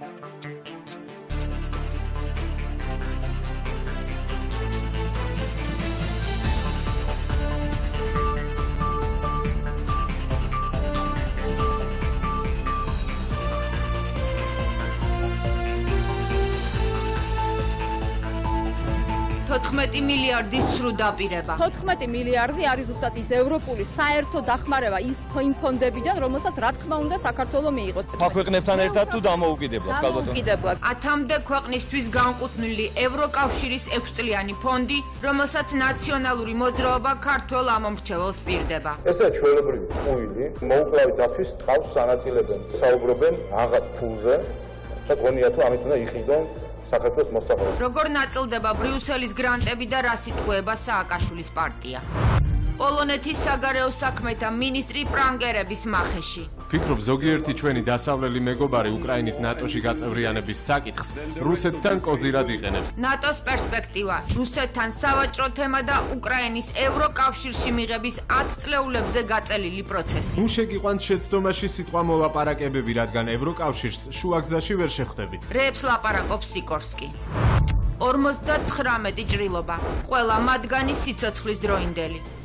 Thank you. 14 მილიარდის სრულ დაპირება. 14 მილიარდი არის ზუსტად ის ევროპული საერთო დახმარება ის ფონდებიდან, რომელსაც რა თქმა უნდა საქართველოს მიიღოს. ქვაქვეყნებთან ერთად თუ დამოუკიდებლად, ალბათ. დამოუკიდებლად. 10-მდე ქვეყნისთვის განკუთვნილი ევროკავშირის 6-წლიანი ფონდი, რომელსაც ნაციონალური მოძრაობა ქართულ ამომრჩეველს პირდება. ესაა ჩვეულებრივი ფუილი, მოუკლავი დათვის ტყავს სანაწილებენ, საუბრობენ რაღაც ფულზე და გონია თუ ამით უნდა იყიდონ საქართველოს მოსახლეობას. როგორ ნაწილდება ბრიუსელის გრანტები და რა სიტყვება სააკაშვილის პარტია? პოლონეთის საგარეო საქმეთა მინისტრი პრანგერების მახეში. ფიქრობ ზოგიერთი ჩვენი დასავლელი მეგობარი უკრაინის ნატოში გაწევრიანების საკითხს რუსეთთან კოზირად იყენებს. ნატოს პერსპექტივა, რუსეთთან სავაჭრო თემა და უკრაინის ევროკავშირში მიღების 10 წლეულებზე გაწელილი პროცესი. თუ შეგიყვანთ შეცდომაში სიტყვა მოლაპარაკებები, რადგან ევროკავშირს შუაგზაში ვერ შეხვდებით. რებს ლაპარაკობს სიკორსკი. 59 ჭრილობა. ყველა მათგანი სიცოცხლის დროინდელი.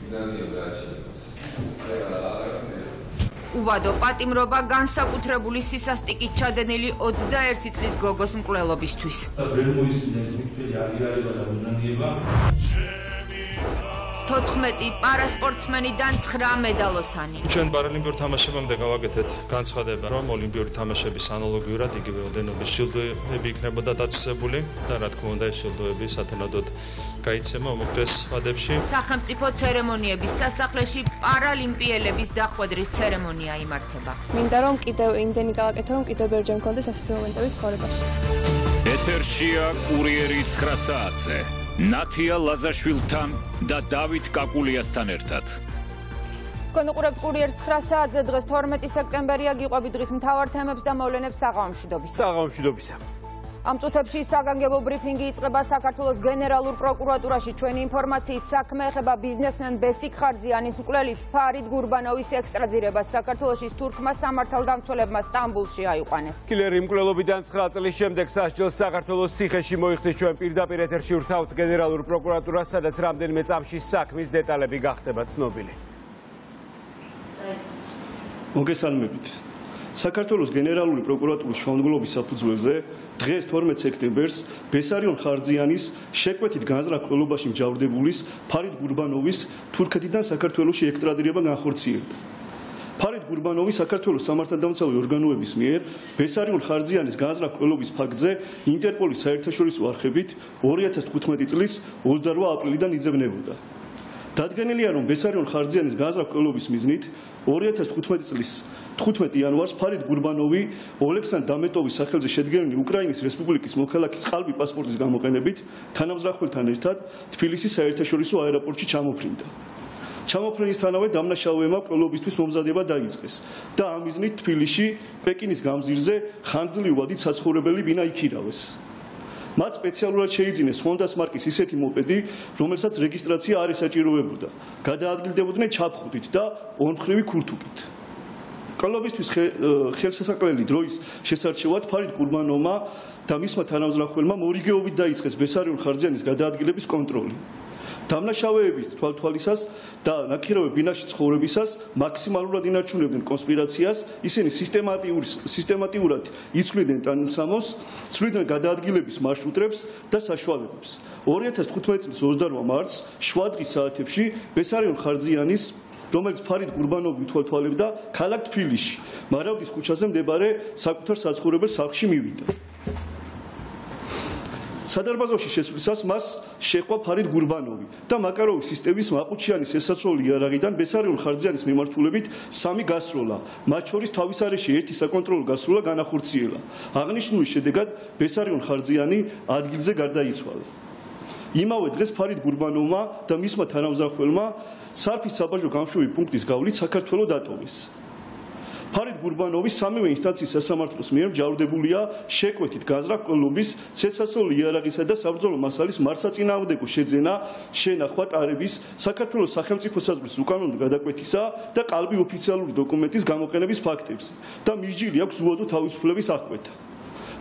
უბადო პატიმრობა განსაკუთრებული სისასტიკით ჩადენილი 21 წლის გოგოს მკვლელობისთვის. და ვერმუის ნებისმიერი აღიარება და უნანიება 14 პარასპორტსმენიდან 9 მედალოსანი. ჩვენ პარალიმპიურ თამაშებამდე გავაკეთეთ განცხადება, რომ ოლიმპიური თამაშების ანალოგიურად იგივე ოდენობის შილდოები იქნებოდა დაწესებული და რა თქმა უნდა ეს შილდოები სათანადოდ გაიცემა უმოკლეს ვადებში. სახელმწიფო ცერემონიების სასახლეში პარალიმპიელების დახვედრის ცერემონია იმართება. მინდა რომ კიდევ იმდენი გავაკეთო, რომ კიდევ ბერჯერ მქონდეს ასეთი მომენტები ცხოვრებაში. ეთერშია კურიერი 9 საათზე. ნათია ლაზაშვილთან და დავით კაკულიასთან ერთად. თქვენ უყურებთ კურიერ 9 საათზე დღეს 12 სექტემბერია გიყვები დღის მთავარ თემებს და მოვლენებს საღამოშიდობის. საღამოშიდობისა. ამ წუთებში საგანგებო ბრიფინგი იწყება საქართველოს გენერალურ პროკურატურაში. ჩვენი ინფორმაციით საქმე ეხება ბიზნესმენ ბესიკ ხარძიანის მკვლელის ფარიდ გურბანოვის ექსტრადირებას საქართველოსის თურქმა სამართალდამცველებმა სტამბულში აიყვანეს. კილერი მკვლელობიდან 9 წლის შემდეგ სასჯელს საქართველოს ციხეში მოიხდის ჩვენ პირდაპირ ეთერში ვრთავთ გენერალურ პროკურატურას, სადაც რამდენიმე წამში საქმის დეტალები გახდება ცნობილი. მოგესალმებით. საქართველოს გენერალური პროკურატურის შემოგლობის საფუძველზე დღეს 12 სექტემბერს ბესარიონ ხარძიანის შეკვეთით განზრახველობაში მჯავრდებულის ფარიდ გურბანოვის თურქეთიდან საქართველოში ექსტრადირება განხორციელდა. ფარიდ გურბანოვი საქართველოს სამართალდამცავი ორგანოების მიერ ბესარიონ ხარძიანის განზრახველობის ფაქტზე ინტერპოლის საერთაშორისო არხებით 2015 წლის 28 აპრილიდან იძებნებოდა. დადგენილია რომ ბესარიონ ხარძიანის განზრახველობის მიზნით 2015 წლის 15 იანვარს ფარიდ გურბანოვი ოლექსანდრ დამეტოვის სახელზე შედგენილი უკრაინის რესპუბლიკის მოქალაქის ყალბი პასპორტის გამოყენებით თანამზრახველთან ერთად თბილისის საერთაშორისო აეროპორტში ჩამოფრინდა. ჩამოფრენისთანავე დამნაშავეებმა პროლობისთვის მომზადება დაიწყეს და ამ მიზნით თბილისში პეკინის გამზირზე ხანძლივადი საცხოვრებელი ბინა იქირავეს. მათ სპეციალურად შეიძინეს Honda-s მარკის ისეთი მოპედი, რომელსაც რეგისტრაცია არ ესაჭიროებოდა. გადაადგილდებოდნენ ჩაფხუტით და ორმხრივი ქურთუკით. კოლობისთვის ხელსასაყრელი დროის შესარჩევად ფარიდ კურბანოვმა და მისმა თანამზრახველმა მორიგეობით დაიწყეს ბესარიონ ხარძიანის გადაადგილების კონტროლი. დამნაშავეების თვალთვალისას და ნაკირავე ბინაში ცხოვრებისას მაქსიმალურად ინარჩუნებდნენ კონსპირაციას, ისინი სისტემატიური სისტემატიურად იცვლიდნენ ტანსამოს, ცვლიდნენ გადაადგილების მარშრუტებს და საშუალებებს. 2015 წლის 28 მარტს, შვადღის საათებში ბესარიონ ხარძიანის რომელიც ფარიდ გურბანოვი თვალთვალებდა ქალაქ თბილისში. მარავდის ქუჩაზე მდებარე საკუთარ საცხოვრებელ სახლში მივიდა. სადარბაზოში შესვლისას მას შეხვდა ფარიდ გურბანოვი და მაკაროვის სისტემის მაყუჩიანის ესაცრული იარაღიდან ბესარიონ ხარძიანის მიმართულებით სამი გასროლა, მათ შორის თავის არეში ერთი საკონტროლო გასროლა განახორციელა. აღნიშნული შედეგად ბესარიონ ხარძიანი ადგილზე გარდაიცვალა. იმავე დღეს ფარიდ გურბანოვმა და მისმა თანამზრახველმა სარფის საბაჟო გამშვები პუნქტის გავლით საქართველოს დატოვეს. ფარიდ გურბანოვი სამივე ინსტანციის სასამართლოს მიერ ჯავრდებულია შეკვეთით განზრახველობის, ცეცასოლი იარაღისა და საბრძოლო მასალის მარსაწინააღმდეგო შეძენა, შენახვა ტარების, საქართველოს სახელმწიფო საზღვრის უკანონო გადაკვეთისა და ყალბი ოფიციალური დოკუმენტის გამოყენების ფაქტებს და მიჯილი აქვს უადო თავისუფლების აღკვეთა.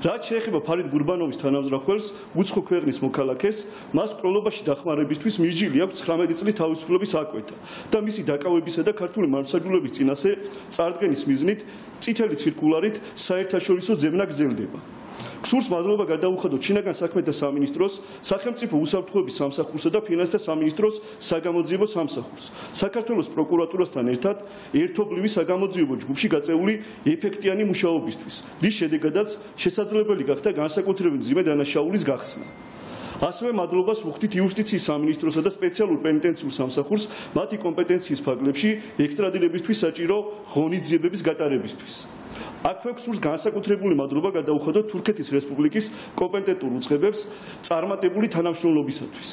რაც შეეხება ფარიდ გურბანოვის თანამზრახველს, უცხო ქვეყნის მოქალაქეს, მას კროლობაში დახმარებისთვის მიჯილი აქვს 19 წლის თავისუფლების აკვეთა და მისი დაკავებისა და ქართული მართლმსაჯულების წინაშე წარდგენის მიზნით წითელი ცირკულარით საერთაშორისო ძებნა გრძელდება. ქსურს მადლობა გადაუხადოთ ჩინაგან საქმეთა სამინისტროს, სახელმწიფო უსაფრთხოების სამსახურსა და ფინანსთა სამინისტროს საგამოძიებო სამსახურს. საქართველოს პროკურატურასთან ერთად ერთობლივი საგამოძიებო ჯგუფში გაწეული ეფექტიანი მუშაობისთვის, რის შედეგადაც შესაძლებელი გახდა განსაკუთრებით მძიმე დანაშაულის გახსნა. ასევე მადლობას ვუხდით იუსტიციის სამინისტროსა და სპეციალურ პენიტენციურ სამსახურს მათი კომპეტენციის ფარგლებში ექსტრადირებისთვის საჭირო ღონისძიებების გატარებისთვის. აქვე გსურს განსაკუთრებული მადლობა გადაუხადოთ თურქეთის რესპუბლიკის კომპეტენტურ უწყებებს წარმატებული თანამშრომლობისათვის.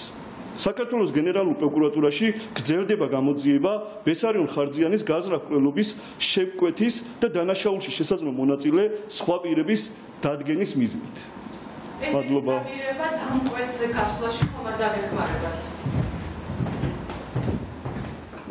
საქართველოს გენერალურ პროკურატურაში გრძელდება გამოძიება ბესარიონ ხარძიანის გაზრახულობის შეკვეთის და დანაშაულში შესაძლო მონაწილე სხვა პირების დადგენის მიზნით. მადლობა. ეს პირება დამკვეთზე გასვლაში ხომ არ დაგეხმარებათ?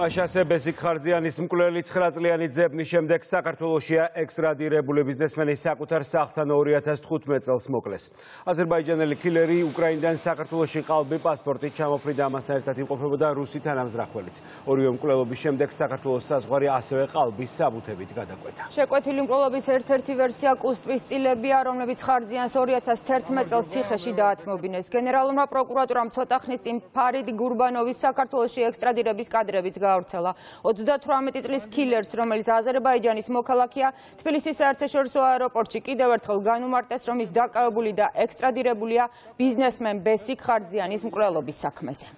მაშასე ბესიკ ხარძიანის მკვლელი 9 წლიანი ძებნის შემდეგ საქართველოსია ექსტრადირებული ბიზნესმენი საკუთარ სახლთან 2015 წელს მოკლეს. აზერბაიჯანელი კილერი უკრაინიდან საქართველოში ყალბი პასპორტით ჩამოფრიდა ამასთან ერთად იმყოფებოდა რუსი თანამზრახველიც. ორივე მკვლელობის შემდეგ საქართველოს საზღვარი ასევე ყალბის საბუთებით გადაკვეთა. შეკვეთილი მკვლელობის ერთ-ერთი ვერსია კუსტვის წილებია, რომლებიც ხარძიანს 2011 წელს ციხეში დაათმობინეს. გენერალურმა პროკურატურამ ცოტა ხნის წინ ფარიდ გურბანოვის საქართველოში ექსტრადირების კადრებიც გაავრცელა 38 წლის კილერს, რომელიც აზერბაიჯანის მოქალაქეა, თბილისის საერთაშორისო აეროპორტში კიდევ ერთხელ განუმარტეს, რომ ის დაკავებული და ექსტრადირებულია ბიზნესმენ ბესიკ ხარძიანის მკვლელობის საქმეზე.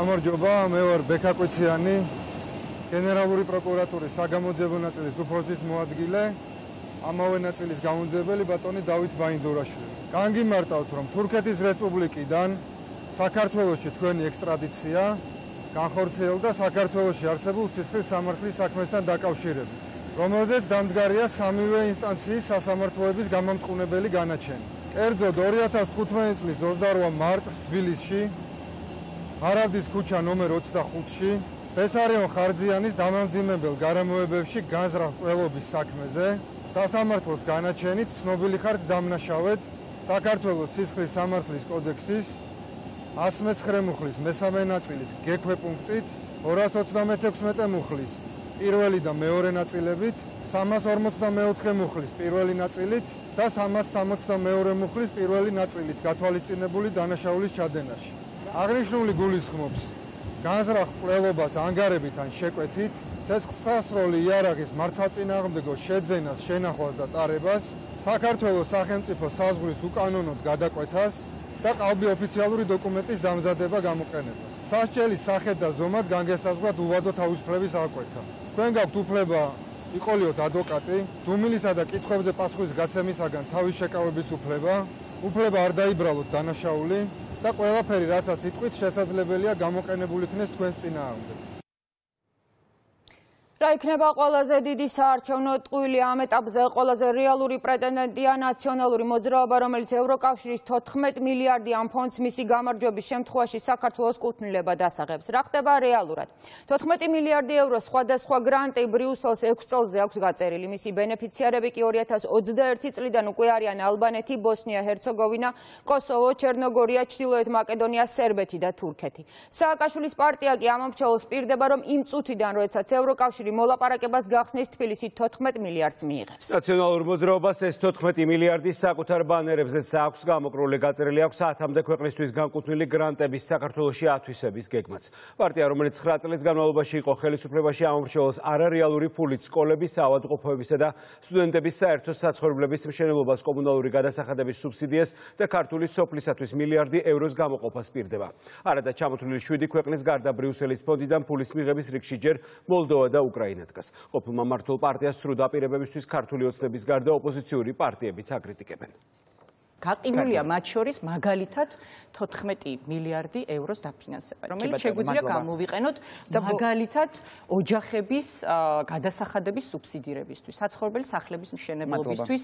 გამარჯობა, მე ვარ ბექა კვიციანი, გენერალური პროკურატურის საგამოძიებო ნაწილის უფროსის მოადგილე. ამავე ნაწილის გამონძებელი ბატონი დავით ბაინდურაშვილი. განგიმარტავთ, რომ თურქეთის რესპუბლიკიდან საქართველოსში თქვენი ექსტრადიცია განხორციელდა საქართველოსში არსებულ სისხლის სამართლის საქმესთან დაკავშირებით, რომელზეც დამდგარია სამივე ინსტანციის სასამართლოების გამამტყუნებელი განაჩენი. კერძოდ 2015 წლის 28 მარტს თბილისში არავდის ქუჩა ნომერ 25-ში ბესარიონ ხარძიანის დამამძიმებელ გარემოებებში განზრახ ყველობის საქმეზე სასამართლოს განაჩენით ცნობილი ხართ დამნაშავედ საქართველოს სისხლის სამართლის კოდექსის 119 მუხლის მესამე ნაწილის გექვე პუნქტით 226 მუხლის პირველი და მეორე ნაწილებით 344 მუხლის პირველი ნაწილით და 362 მუხლის პირველი ნაწილით გათვალისწინებული დანაშაულის ჩადენაში. აღნიშნული გულისხმობს განზრახ კვლელობას ანგარებით ან შეკვეთით ცეცხლსასროლი იარაღის მართლწინააღმდეგო შეძენას, შენახვას და წარებას, საქართველოს სახელმწიფო საზღვრის უკანონოდ გადაკვეთას და ყალბი ოფიციალური დოკუმენტის დამზადება გამოყენებას. სასჯელის სახე და ზომად განგესაზღვრათ უვადო თავისუფლების აკვეთა. თქვენ გაქვთ უფლება იყოლიოთ ადვოკატი, დუმილისა და კითხვებზე პასუხის გაცემისაგან თავის შეკავების უფლება, უფლება არ დაიბრალოთ დანაშაული და ყველაფერი, რასაც იტყვით, შესაძლებელია გამოყენებული იქნეს თქვენს წინააღმდეგ. რა იქნება ყველაზე დიდი საარჩევნო ტყუილი ამ ეტაპზე ყველაზე რეალური პრეტენდენტია ნაციონალური მოძრაობა რომელიც ევროკავშირის 14 მილიარდიან ფონდს მისი გამარჯვების შემთხვევაში საქართველოს კუთვნილება დასაღებს. რა ხდება რეალურად? 14 მილიარდი ევრო სხვადასხვა გრანტი ბრიუსელს 6 წელზე აქვს გაწერილი. მისი ბენეფიციარები კი 2021 წლიდან უკვე არიან ალბანეთი ბოსნია ჰერცეგოვინა კოსოვო ჩერნოგორია ჩრდილოეთ მაკედონია სერბეთი და თურქეთი. სააკაშვილის პარტია კი ამომრჩევლს პირდება რომ იმ წუთიდან როდესაც ევროკავშირი ევროპული მოლაპარაკებას გახსნის თბილისი 14 მილიარდს მიიღებს. ნაციონალურ მოძრაობას ეს 14 მილიარდი საკუთარ ბანერებზე აქვს გამოკრული გაწერილი აქვს საათამდე ქვეყნისთვის განკუთვნილი გრანტების საქართველოსი ათვისების გეგმაც. პარტია, რომელიც 9 წლის განმავლობაში იყო ხელისუფლებაში, ამორჩეულს არარეალური ფულით სკოლების, ავადმყოფოებისა და სტუდენტების საერთო საცხოვრებლების მშენებლობას, კომუნალური გადასახადების სუბსიდიას და ქართული სოფლისათვის მილიარდი ევროს გამოყოფას პირდება. არადა ჩამოთვლილი 7 ქვეყნის გარდა ბრიუსელის ფონდიდან ფულის მიღების რიგში ჯერ მოლდოვა და უკრაინა უკრაინა დგას. ყოფილმა მართლ პარტიას სრულ დაპირებებისთვის ქართული ოცნების გარდა ოპოზიციური პარტიებიც აკრიტიკებენ. გაყინულია მათ შორის მაგალითად 14 მილიარდი ევროს დაფინანსება, რომელიც შეგვიძლია გამოვიყენოთ მაგალითად ოჯახების გადასახადების სუბსიდირებისთვის, საცხოვრებელი სახლების მშენებლობისთვის,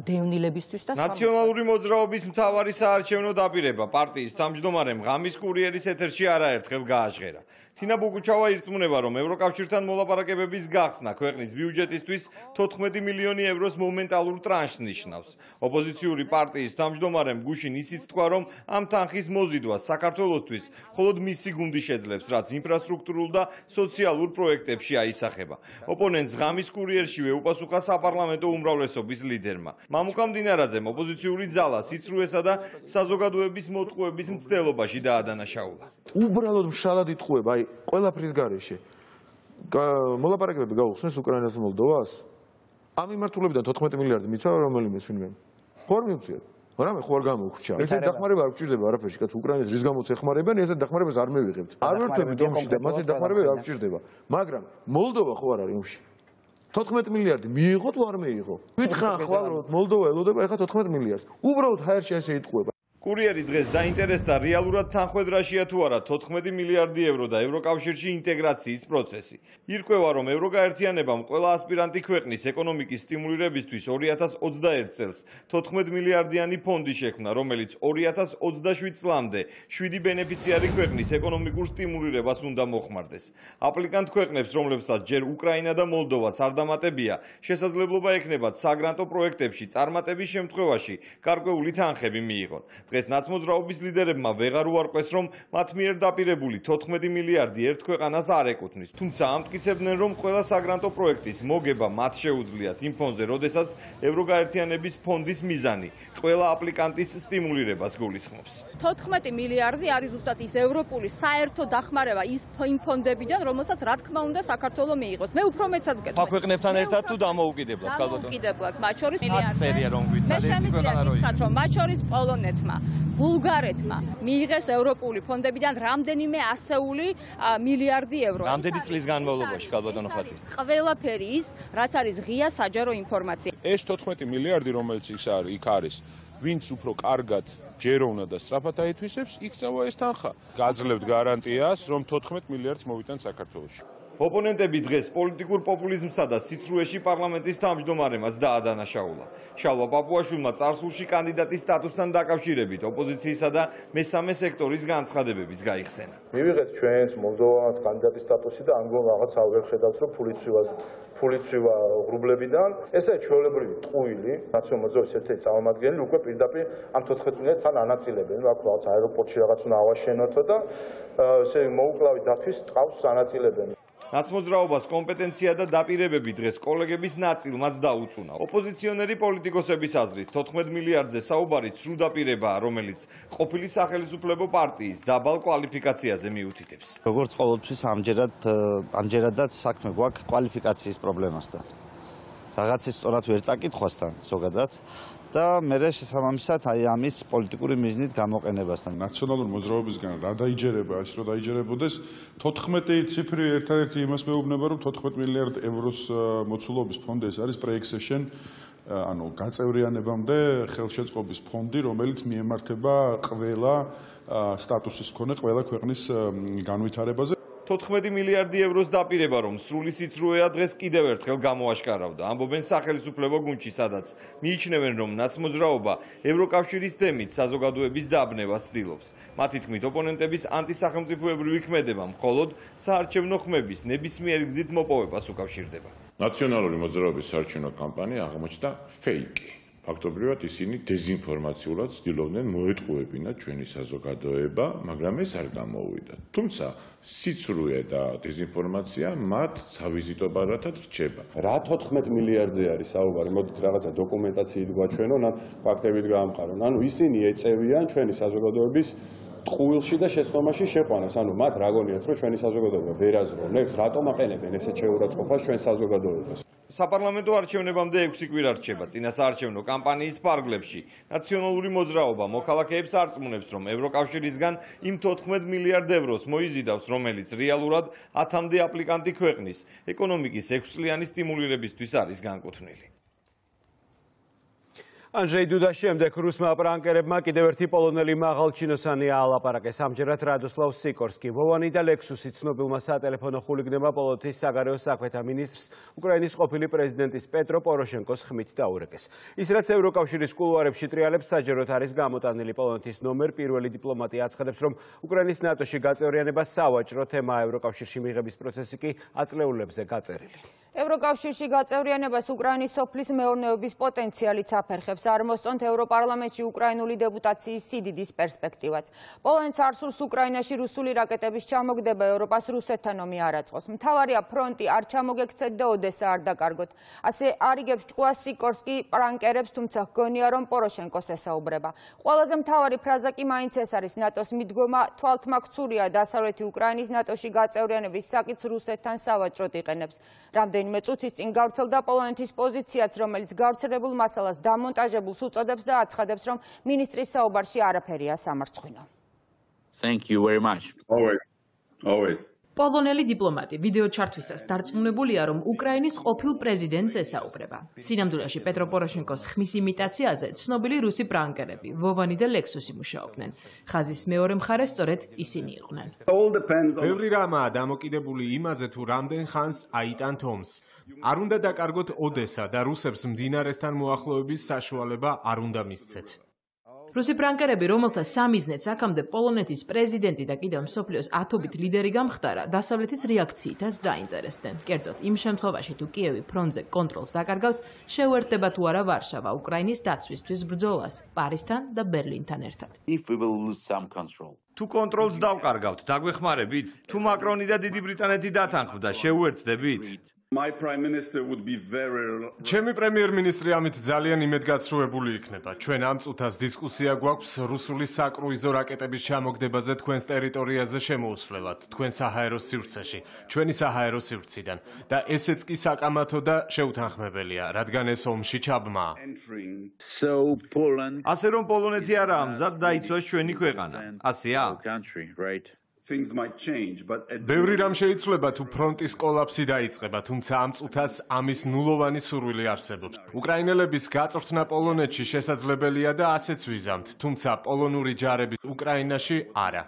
დევნილებისთვის და ნაციონალური მოძრაობის მთავარი საარჩევნო დაპირება პარტიის თავმჯდომარემ ღამის კურიერის ეთერში არაერთხელ გააჟღერა. თინა ბუგუჩავა ირწმუნება, რომ ევროკავშირთან მოლაპარაკებების გახსნა ქვეყნის ბიუჯეტისთვის 14 მილიონი ევროს მომენტალურ ტრანშს ნიშნავს. ოპოზიციური პარტიის თავმჯდომარემ გუშინ ისიც თქვა, რომ ამ თანხის მოზიდვა საქართველოსთვის მხოლოდ მისი გუნდი შეძლებს, რაც ინფრასტრუქტურულ და სოციალურ პროექტებში აისახება. ოპონენტს ღამის კურიერშივე უპასუხა საპარლამენტო უმრავლესობის ლიდერმა. მამუკა მდინარაძემ ოპოზიციური ძალა სიცრუესა და საზოგადოების მოტყუების მცდელობაში დაადანაშაულა. უბრალოდ მშრალად იტყუება, აი ყველაფრის გარეშე მოლაპარაკებები გაუხსნეს უკრაინას და მოლდოვას ამ მიმართულებიდან 14 მილიარდი მიცა რომელიმე ვინმე ხო არ მიუწიათ რამე ხო არ გამოგვჭა. ესე დახმარება არ გვჭირდება არაფერში, კაც უკრაინას რის გამოც ეხმარებიან, ესე დახმარებას არ მივიღებთ. არ ვერთვებით ომში და მასე დახმარება არ გვჭირდება. მაგრამ მოლდოვა ხო არ არის ომში? 14 მილიარდი მიიღო თუ არ მიიღო? გითხრა ხვალ რომ მოლდოვა ელოდება ეხა 14 მილიარდს. უბრალოდ ჰაერში ასე იტყუება. კურიერი დღეს დაინტერესდა რეალურად თანხმედრაშია თუ არა 14 მილიარდი ევრო და ევროკავშირში ინტეგრაციის პროცესი. ირკვევა, რომ ევროგაერთიანებამ ყველა ასპირანტი ქვეყნის ეკონომიკის სტიმულირებისთვის 2021 წელს 14 მილიარდიანი ფონდი შექმნა, რომელიც 2027 წლამდე 7 ბენეფიციარი ქვეყნის ეკონომიკურ სტიმულირებას უნდა მოხმარდეს. აპლიკანტ ქვეყნებს, რომლებსაც ჯერ უკრაინა და მოლდოვაც არ დამატებია, შესაძლებლობა ექნებათ საგრანტო პროექტებში წარმატების შემთხვევაში გარკვეული თანხები მიიღონ. დღეს ნაცმოძრაობის ლიდერებმა ვეღარ უარყვეს, რომ მათ მიერ დაპირებული 14 მილიარდი ერთ ქვეყანას არ ეკუთვნის. თუმცა ამტკიცებდნენ, რომ ყველა საგრანტო პროექტის მოგება მათ შეუძლიათ იმ ფონზე, როდესაც ევროგაერთიანების ფონდის მიზანი ყველა აპლიკანტის სტიმულირებას გულისხმობს. 14 მილიარდი არის ზუსტად ის ევროპული საერთო დახმარება ის ფონდებიდან, რომელსაც რა თქმა უნდა საქართველოს მიიღოს. მე უფრო მეცაც გეტყვი. ფაქვეყნებთან ერთად თუ დამოუკიდებლად, ქალბატონო? დამოუკიდებლად, მათ შორის მილიარდი. წერია რომ გვითხრათ ერთი ქვეყანა რო იყო. მათ შორის პოლონეთმა ბულგარეთმა მიიღეს ევროპული ფონდებიდან რამდენიმე ასეული მილიარდი ევრო. რამდენი წლის განმავლობაში, ქალბატონო ხათი? ყველაფერი ის, რაც არის ღია საჯარო ინფორმაცია. ეს 14 მილიარდი, რომელიც ის არის, იქ არის, ვინც უფრო კარგად ჯეროვნა და სწრაფად აითვისებს, იქ წავა ეს თანხა. გაძლევთ გარანტიას, რომ 14 მილიარდს მოვიტან საქართველოში. ოპონენტები დღეს პოლიტიკურ პოპულიზმსა და სიცრუეში პარლამენტის თავმჯდომარემაც დაადანაშაულა. შალვა პაპუაშვილმა წარსულში კანდიდატის სტატუსთან დაკავშირებით ოპოზიციისა და მესამე სექტორის განცხადებებიც გაიხსენა. მივიღეთ ჩვენს მოლდოვას კანდიდატის სტატუსი და ამგონ რაღაც ავერ ხედავთ რომ ფულიცივას ფულიცივა ღრუბლებიდან ესე ჩვეულებრივი ტყუილი ნაციონალურ მოძრაობის ერთ-ერთი წარმომადგენელი უკვე პირდაპირ ამ 14 მილიარდს თან ანაწილებენ ქვია რაღაც აეროპორტში რაღაც უნდა ავაშენოთო და ესე მოუკლავი დათვის ტყავს ანაწილებენ ნაცმოძრაობას კომპეტენცია და დაპირებები დღეს კოლეგების ნაწილმაც დაუწუნა. ოპოზიციონერი პოლიტიკოსების აზრით 14 მილიარდზე საუბარი ცრუ დაპირებაა, რომელიც ყოფილი სახელმწიფო პარტიის დაბალ კვალიფიკაციაზე მიუთითებს. როგორც ყოველთვის ამჯერად ამჯერადაც საქმე გვაქვს კვალიფიკაციის პრობლემასთან. რაღაცის სწორად ვერ წაკითხვასთან ზოგადად და მე შესაბამისად აი ამის პოლიტიკური მიზნით გამოყენებასთან. ნაციონალური მოძრაობისგან რა დაიჯერება ის რომ დაიჯერებოდეს 14 ციფრი ერთადერთი იმას მეუბნება რომ 14 მილიარდ ევროს მოცულობის ფონდი ეს არის პრეექსეშენ ანუ გაწევრიანებამდე ხელშეწყობის ფონდი რომელიც მიემართება ყველა სტატუსის მქონე ყველა ქვეყნის განვითარებაზე 14 მილიარდი ევროს დაპირება, რომ სრული სიცრუეა დღეს კიდევ ერთხელ გამოაშკარავდა. ამბობენ სახელმწიფო გუნდში, სადაც მიიჩნევენ, რომ ნაცმოძრაობა ევროკავშირის თემით საზოგადოების დაბნევას ცდილობს. მათი თქმით, ოპონენტების ანტისახელმწიფოებრივი ქმედება მხოლოდ საარჩევნო ხმების ნებისმიერ გზით მოპოვებას უკავშირდება. ნაციონალური მოძრაობის საარჩევნო კამპანია აღმოჩნდა ფეიკი. ფაქტობრივად ისინი დეзинფორმაციულად ცდილობდნენ მოეტყუებინათ ჩვენი საზოგადოება, მაგრამ ეს არ გამოვიდა. თუმცა სიცრუე და დეзинფორმაცია მათ სავიზიტობარათად რჩება. რა 14 მილიარდზე არის საუბარი? მოდით რაღაცა დოკუმენტაციით გვაჩვენონ, ან ფაქტებით გაამყარონ. ანუ ისინი ეწევიან ჩვენი საზოგადოების ტყუილში და შეცდომაში შეყვანას. ანუ მათ რაგონიათ, რომ ჩვენი საზოგადოება ვერაზროვნებს, რატომ აყენებენ ესეთ შეურაცხყოფას ჩვენ საზოგადოებას? საპარლამენტო არჩევნებამდე 6 კვირა რჩება წინა საარჩევნო კამპანიის პარგლებში. ნაციონალური მოძრაობა მოქალაქეებს არწმუნებს, რომ ევროკავშირისგან იმ 14 მილიარდ ევროს მოიზიდავს, რომელიც რეალურად 10-მდე აპლიკანტი ქვეყნის ეკონომიკის 6 წლიანი სტიმულირებისთვის არის განკუთვნილი. ანჟეი დუდა შემდეგ რუსმა პრანკერებმა კიდევ ერთი პოლონელი მაღალჩინოსანი აალაპარაკეს. ამჯერად რადოსლავ სიკორსკი ვოვანი და ლექსუსი ცნობილმა სატელეფონო ხულიგნებმა პოლონეთის საგარეო საქმეთა მინისტრს უკრაინის ყოფილი პრეზიდენტის პეტრო პოროშენკოს ხმით დაურეკეს. ის რაც ევროკავშირის კულუარებში ტრიალებს საჯეროდ არის გამოტანილი. პოლონეთის ნომერ პირველი დიპლომატი აცხადებს რომ უკრაინის ნატოში გაწევრიანება სავაჭრო თემაა ევროკავშირში მიღების პროცესი კი აწლეულებზე გაწერილი. ევროკავშირში გაწევრიანებას უკრაინის სოფლის მეურნეობის პოტენციალიც აფერხებს. არ მოსწონთ ევროპარლამენტში უკრაინული დეპუტაციის სიდიდის პერსპექტივაც. პოლონეთს არ სურს უკრაინაში რუსული რაკეტების ჩამოგდება ევროპას რუსეთთან ომი არ აწყოს. მთავარია ფრონტი არ ჩამოგექცეთ და ოდესა არ დაკარგოთ. ასე არიგებს ჭყუას სიკორსკი პრანკერებს, თუმცა გონია რომ პოროშენკოს ესაუბრება. ყველაზე მთავარი ფრაზა კი მაინც ეს არის ნატოს მიდგომა თვალთმაქცურია დასავლეთი უკრაინის ნატოში გაწევრიანების საკითხს რუსეთთან სავაჭროდ იყენებს. რამდენი რამდენიმე წუთის წინ გავრცელდა პოლონეთის პოზიციაც, რომელიც გავრცელებულ მასალას დამონტაჟებულს უწოდებს და აცხადებს, რომ მინისტრის საუბარში არაფერია სამარცხინო. Thank you very much. Always. Always. პოლონელი დიპლომატი ვიდეო ჩართვისას დარწმუნებულია, რომ უკრაინის ყოფილ პრეზიდენტს ესაუბრება. სინამდვილეში პეტრო პოროშენკოს ხმის იმიტაციაზე ცნობილი რუსი პრანკერები, ვოვანი და ლექსუსი მუშაობდნენ. ხაზის მეორე მხარე სწორედ ისინი იყვნენ. ბევრი რამაა დამოკიდებული იმაზე, თუ რამდენ ხანს აიტანთ ომს. არ უნდა დაკარგოთ ოდესა და რუსებს მდინარესთან მოახლოების საშუალება არ უნდა მისცეთ. რუსი ფრანკერები, რომელთა სამიზნეც აქამდე პოლონეთის პრეზიდენტი და კიდევ მსოფლიოს ათობით ლიდერი გამხდარა, დასავლეთის რეაქციითაც დაინტერესდნენ. კერძოდ, იმ შემთხვევაში, თუ კიევი ფრონტზე კონტროლს დაკარგავს, შეუერთდება თუ არა ვარშავა უკრაინის დაცვისთვის ბრძოლას პარისთან და ბერლინთან ერთად. თუ კონტროლს დავკარგავთ, დაგვეხმარებით? თუ მაკრონი და დიდი ბრიტანეთი დათანხმდა, შეუერთდებით? My prime minister would be very ჩემი პრემიერ-მინისტრი ამით ძალიან იმედგაცრუებული იქნება. ჩვენ ამ წუთას დისკუსია გვაქვს რუსული საკრუიზო რაკეტების ჩამოგდებაზე თქვენს ტერიტორიაზე შემოუსვლელად, თქვენ საჰაერო სივრცეში, ჩვენი საჰაერო სივრციდან და ესეც კი საკამათო და შეუთანხმებელია, რადგან ეს ომში ჩაბმა. So Poland ასე რომ პოლონეთი არაა მზად დაიცვას ჩვენი ქვეყანა. ასეა? Things might change but ბევრი რამ შეიძლება თუ ფრონტის კოლაფსი დაიწყება თუმცა ამ წუთას ამის ნულოვანი სურვილი არსებობს. უკრაინელების გაწვრთნა პოლონეთში შესაძლებელია და ასეც ვიზამთ თუმცა პოლონური ჯარები უკრაინაში არა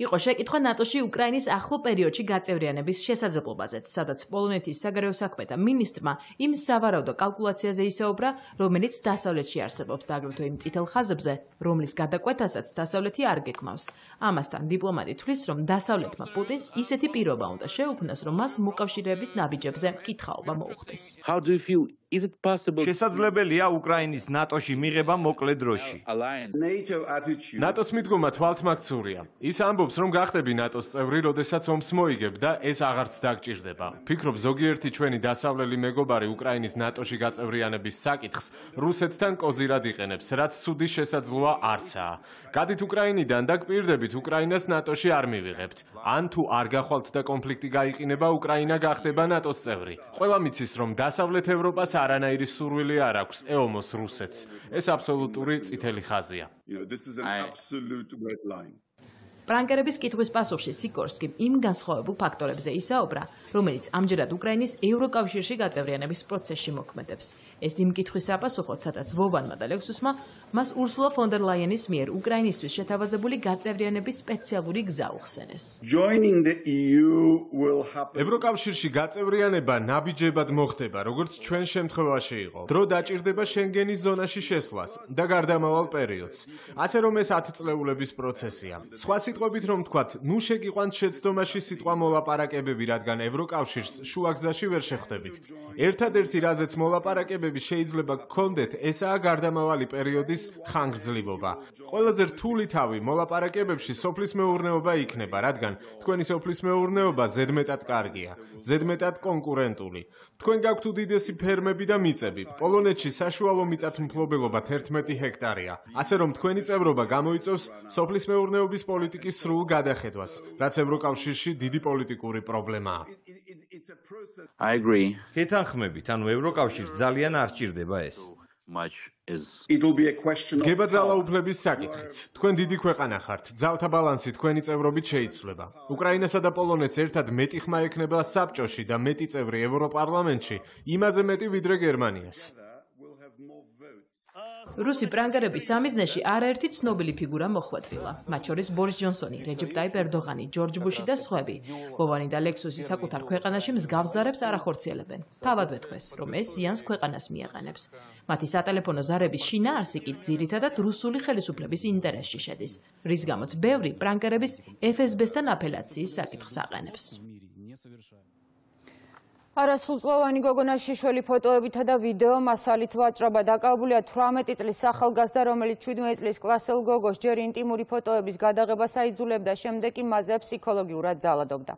იყო შეკითხვა ნატოში უკრაინის ახლო პერიოდში გაწევრიანების შესაძლებლობაზე, სადაც პოლონეთის საგარეო საქმეთა მინისტრმა იმ სავარაუდო კალკულაციაზე ისაუბრა, რომელიც დასავლეთში არსებობს და აგრეთვე იმ წითელ ხაზებზე, რომლის გადაკვეთასაც დასავლეთი არ გეკმავს. ამასთან დიპლომატი თვლის, რომ დასავლეთმა პუტინს ისეთი პირობა უნდა შეუქმნას, რომ მას მოკავშირეების ნაბიჯებზე კითხაობა მოუხდეს. How do you feel is it possible შესაძლებელია უკრაინის ნატოში მიღება მოკლე დროში. ნატოს მიდგომა თვალთმაქცურია ის ამბობს რომ გახდები ნატოს წევრი როდესაც ომს მოიგებ და ეს აღარც დაგჭირდება. ფიქრობ ზოგიერთი ჩვენი დასავლელი მეგობარი უკრაინის ნატოში გაწევრიანების საკითხს რუსეთთან კოზირად იყენებს რაც სუდი შესაძლოა არცაა გადით უკრაინიდან და გპირდებით უკრაინას ნატოში არ მივიღებთ. ან თუ არ გახვალთ და კონფლიქტი გაიყინება უკრაინა გახდება ნატოს წევრი. ყველა მიცის რომ დასავლეთ ევროპას არანაირი სურვილი არ აქვს ეომოს რუსეთს. ეს აბსოლუტური წითელი ხაზია. პრანკერების კითხვის პასუხში სიკორსკი იმ განსხვავებულ ფაქტორებზე ისაუბრა, რომელიც ამჯერად უკრაინის ევროკავშირში გაწევრიანების პროცესში მოქმედებს. ეს იმ კითხვის საპასუხოდ, სადაც ვოვანმა და ლექსუსმა მას ურსულა ფონ დერ ლაიენის მიერ უკრაინისთვის შეთავაზებული გაწევრიანების სპეციალური გზა უხსენეს. ევროკავშირში გაწევრიანება ნაბიჯებად მოხდება, როგორც ჩვენ შემთხვევაში იყო. დრო დაჭირდება შენგენის ზონაში შესვლას და გარდამავალ პერიოდს. ასე რომ ეს 10 წლეულების პროცესია. სხვა სიტყვებით რომ ვთქვათ, ნუ შეგიყვანთ შეცდომაში სიტყვა მოლაპარაკებები, რადგან ევროკავშირს შუაგზაში ვერ შეხვდებით. ერთადერთი რაზეც მოლაპარაკებები შეიძლება გქონდეთ, ესაა გარდამავალი პერიოდის ხანგრძლივობა. ყველაზე რთული თავი მოლაპარაკებებში სოფლის მეურნეობა იქნება, რადგან თქვენი სოფლის მეურნეობა ზედმეტად კარგია, ზედმეტად კონკურენტული. თქვენ გაქვთ უდიდესი ფერმები და მიწები. პოლონეთში საშუალო მიწათმფლობელობა 11 ჰექტარია. ასე რომ თქვენი წევრობა გამოიწვევს სოფლის მეურნეობის პოლიტიკის სრულ გადახედვას, რაც ევროკავშირში დიდი პოლიტიკური პრობლემაა. I agree. კეთანხმებით, ანუ ევროკავშირს ძალიან არ სჭირდება ეს. much is it will be a question of გება ძალაუფლების საკითხიც. თქვენ დიდი ქვეყანა ხართ. ძალთა ბალანსი თქვენი წევრობით შეიცვლება. უკრაინასა და პოლონეთს ერთად მეტი ხმა ექნება საბჭოში და მეტი წევრი ევროპარლამენტში, იმაზე მეტი ვიდრე გერმანიას. რუსი პრანგერების სამიზნეში არაერთი ცნობილი ფიგურა მოხვედრილა. მათ შორის ბორის ჯონსონი, რეჯიპ ტაიპ ერდოღანი, ჯორჯ ბუში და სხვები. ვოვანი და ლექსუსი საკუთარ ქვეყანაში მსგავს ზარებს არ ახორციელებენ. თავად ვეთქვეს, რომ ეს ზიანს ქვეყანას მიაყენებს. მათი სატელეფონო ზარების შინაარსი კი ძირითადად რუსული ხელისუფლების ინტერესში შედის, რის გამოც ბევრი პრანგერების FSB-სთან აპელაციის საკითხს აყენებს. არასრულწლოვანი გოგონა შიშველი ფოტოებითა და ვიდეო მასალით ვაჭრობა დაკავებულია 18 წლის ახალგაზრდა, რომელიც 17 წლის კლასელ გოგოს ჯერ ინტიმური ფოტოების გადაღებას აიძულებდა, შემდეგ კი მასზე ფსიქოლოგიურად ძალადობდა.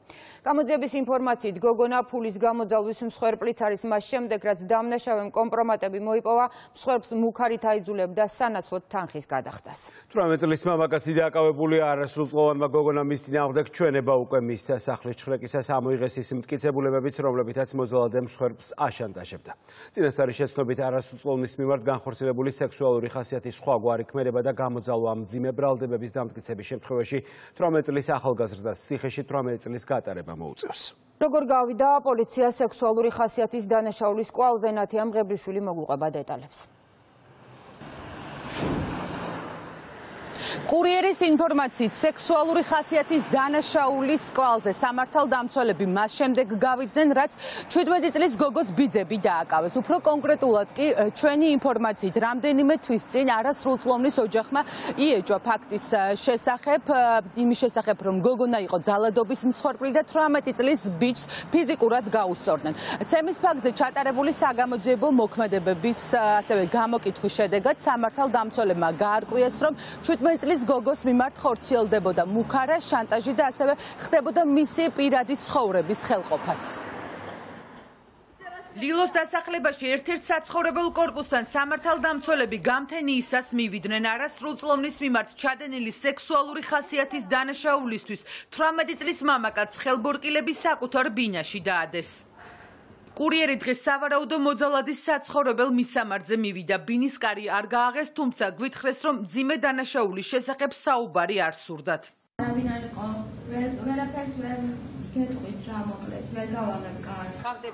გამოძიების ინფორმაციით, გოგონა ფულის გამოძალვის მსხვერპლიც არის მას შემდეგ, რაც დამნაშავემ კომპრომატები მოიპოვა, მსხვერპლს მუქარით აიძულებდა სანაცვლოდ თანხის გადახდას. 18 წლის მამაკაცი დაკავებულია არასრულწლოვანმა გოგონამ მის წინააღმდეგ ჩვენება უკვე მის სახლის ჩხრეკისას ამოიღეს ის მტკიცებულებებიც, რომლებითაც მოძალადე მსხვერპლს აშანტაჟებდა. წინასწარი შეცნობით არასრულწლოვნის მიმართ განხორციელებული სექსუალური ხასიათის სხვა გვარი ქმერება და გამოძალვა მძიმე ბრალდებების დამტკიცების შემთხვევაში 18 წლის ახალგაზრდას ციხეში 18 წლის გატარება მოუწევს. როგორ გავიდა პოლიცია სექსუალური ხასიათის დანაშაულის კვალზე ნათია მღებრიშვილი მოგუყვება დეტალებს. კურიერის ინფორმაციით სექსუალური ხასიათის დანაშაულის კვალზე სამართალდამცველები მას შემდეგ გავიდნენ, რაც 17 წლის გოგოს ბიძები დააკავეს. უფრო კონკრეტულად კი ჩვენი ინფორმაციით რამდენიმე თვის წინ არასრულწლოვნის ოჯახმა იეჭვა ფაქტის შესახებ, იმის შესახებ, რომ გოგონა იყო ძალადობის მსხვერპლი და 18 წლის ბიჭს ფიზიკურად გაუსწორდნენ. ცემის ფაქტზე ჩატარებული საგამოძიებო მოქმედებების ასევე გამოკითხვის შედეგად სამართალდამცველებმა გაარკვიეს, რომ 17 წლის გოგოს მიმართ ხორციელდებოდა მუქარა შანტაჟი და ასევე ხდებოდა მისი პირადი ცხოვრების ხელყოფაც. ლილოს დასახლებაში ერთ-ერთ საცხოვრებელ კორპუსთან სამართალდამცველები გამთენიისას მივიდნენ არასრულწლოვნის მიმართ ჩადენილი სექსუალური ხასიათის დანაშაულისთვის 18 წლის მამაკაც ხელბორკილების საკუთარ ბინაში დაადეს. კურიერი დღეს სავარაუდო მოძალადის საცხოვრებელ მისამართზე მივიდა. ბინის კარი არ გააღეს, თუმცა გვითხრეს, რომ ძიმე დანაშაულის შესახებ საუბარი არ სურდათ.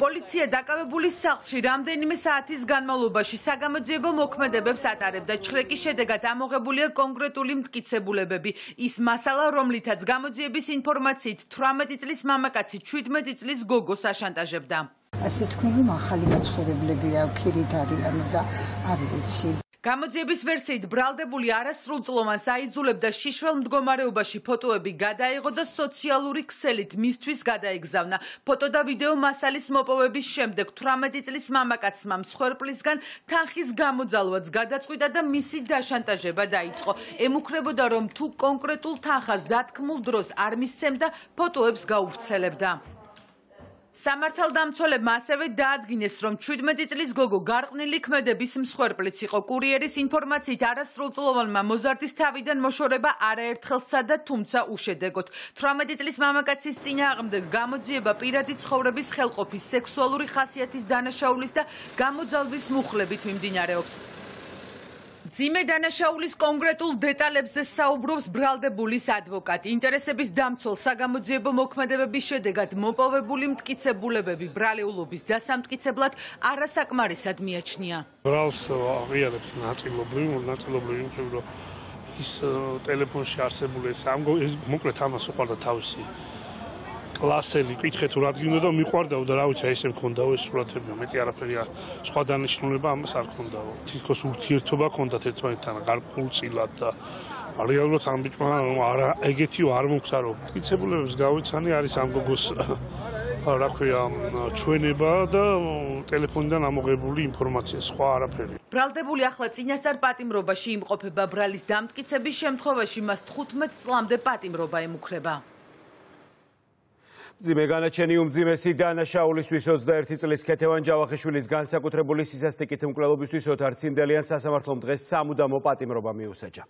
პოლიცია დაკავებული სახლში რამდენიმე საათის განმავლობაში საგამოძიებო მოქმედებებს ატარებდა. ჩხრეკის შედეგად ამოღებულია კონკრეტული მტკიცებულებები. ის მასალა, რომლითაც გამოძიების ინფორმაციით 18 წლის მამაკაცი 17 წლის გოგოს აშანტაჟებდა. ასე თქვენ რომ ახალი მაცხოვრებლებია ქირით არიანო და არ ვიცი გამოძიების ვერსიით ბრალდებული არასრულწლოვანს აიძულებდა შიშველ მდგომარეობაში ფოტოები გადაიღო და სოციალური ქსელით მისთვის გადაეგზავნა. ფოტო და ვიდეო მასალის მოპოვების შემდეგ 18 წლის მამაკაცმა მსხვერპლისგან თანხის გამოძალვაც გადაწყვიტა და მისი დაშანტაჟება დაიწყო. ემუქრებოდა რომ თუ კონკრეტულ თანხას დათქმულ დროს არ მისცემდა, ფოტოებს გაუვრცელებდა. სამართალდამცველებმა ასევე დაადგინეს, რომ 17 წლის გოგო გარყვნილი ქმედების მსხვერპლიც იყო. კურიერის ინფორმაციით არასრულწლოვანმა მოზარდის თავიდან მოშორება არაერთხელ სცადა, თუმცა უშედეგოდ. 18 წლის მამაკაცის წინააღმდეგ გამოძიება პირადი ცხოვრების ხელყოფის, სექსუალური ხასიათის დანაშაულის და გამოძალვის მუხლებით მიმდინარეობს. ძიმე დანაშაულის კონკრეტულ დეტალებზე საუბრობს ბრალდებულის ადვოკატი. ინტერესების დამცველ საგამოძიებო მოქმედებების შედეგად მოპოვებული მტკიცებულებები ბრალეულობის დასამტკიცებლად არასაკმარისად მიაჩნია. ბრალს აღიარებს ნაწილობრივ, ნაწილობრივ იმით, რომ ის ტელეფონში არსებული ეს მოკლედ ამას უყარდა თავისი კლასელი კითხე თუ რა გინდა და მიყვარდაო და რა ვიცი აი ესე მქონდაო ეს სურათები მეტი არაფერი არ სხვა დანიშნულება ამას არ ქონდაო თითქოს ურთიერთობა ქონდათ ერთმანეთთან გარკვეულწილად და რეალურად ამ ბიჭმა არა ეგეთიო არ მომხსარო კიცებულებს გავიცანი არის ამ გოგოს რა ქვია ჩვენება და ტელეფონიდან ამოღებული ინფორმაცია სხვა არაფერი. ბრალდებული ახლა წინასწარ პატიმრობაში იმყოფება ბრალის დამტკიცების შემთხვევაში მას 15 წლამდე პატიმრობა ემუქრება. ძიმე განაჩენი უმძიმესი დანაშაულისთვის 21 წლის ქეთევან ჯავახიშვილის განსაკუთრებული სისასტიკით მკვლელობისთვის ოთარ ციმდელიან სასამართლომ დღეს სამუდამო პატიმრობა მიუსაჯა.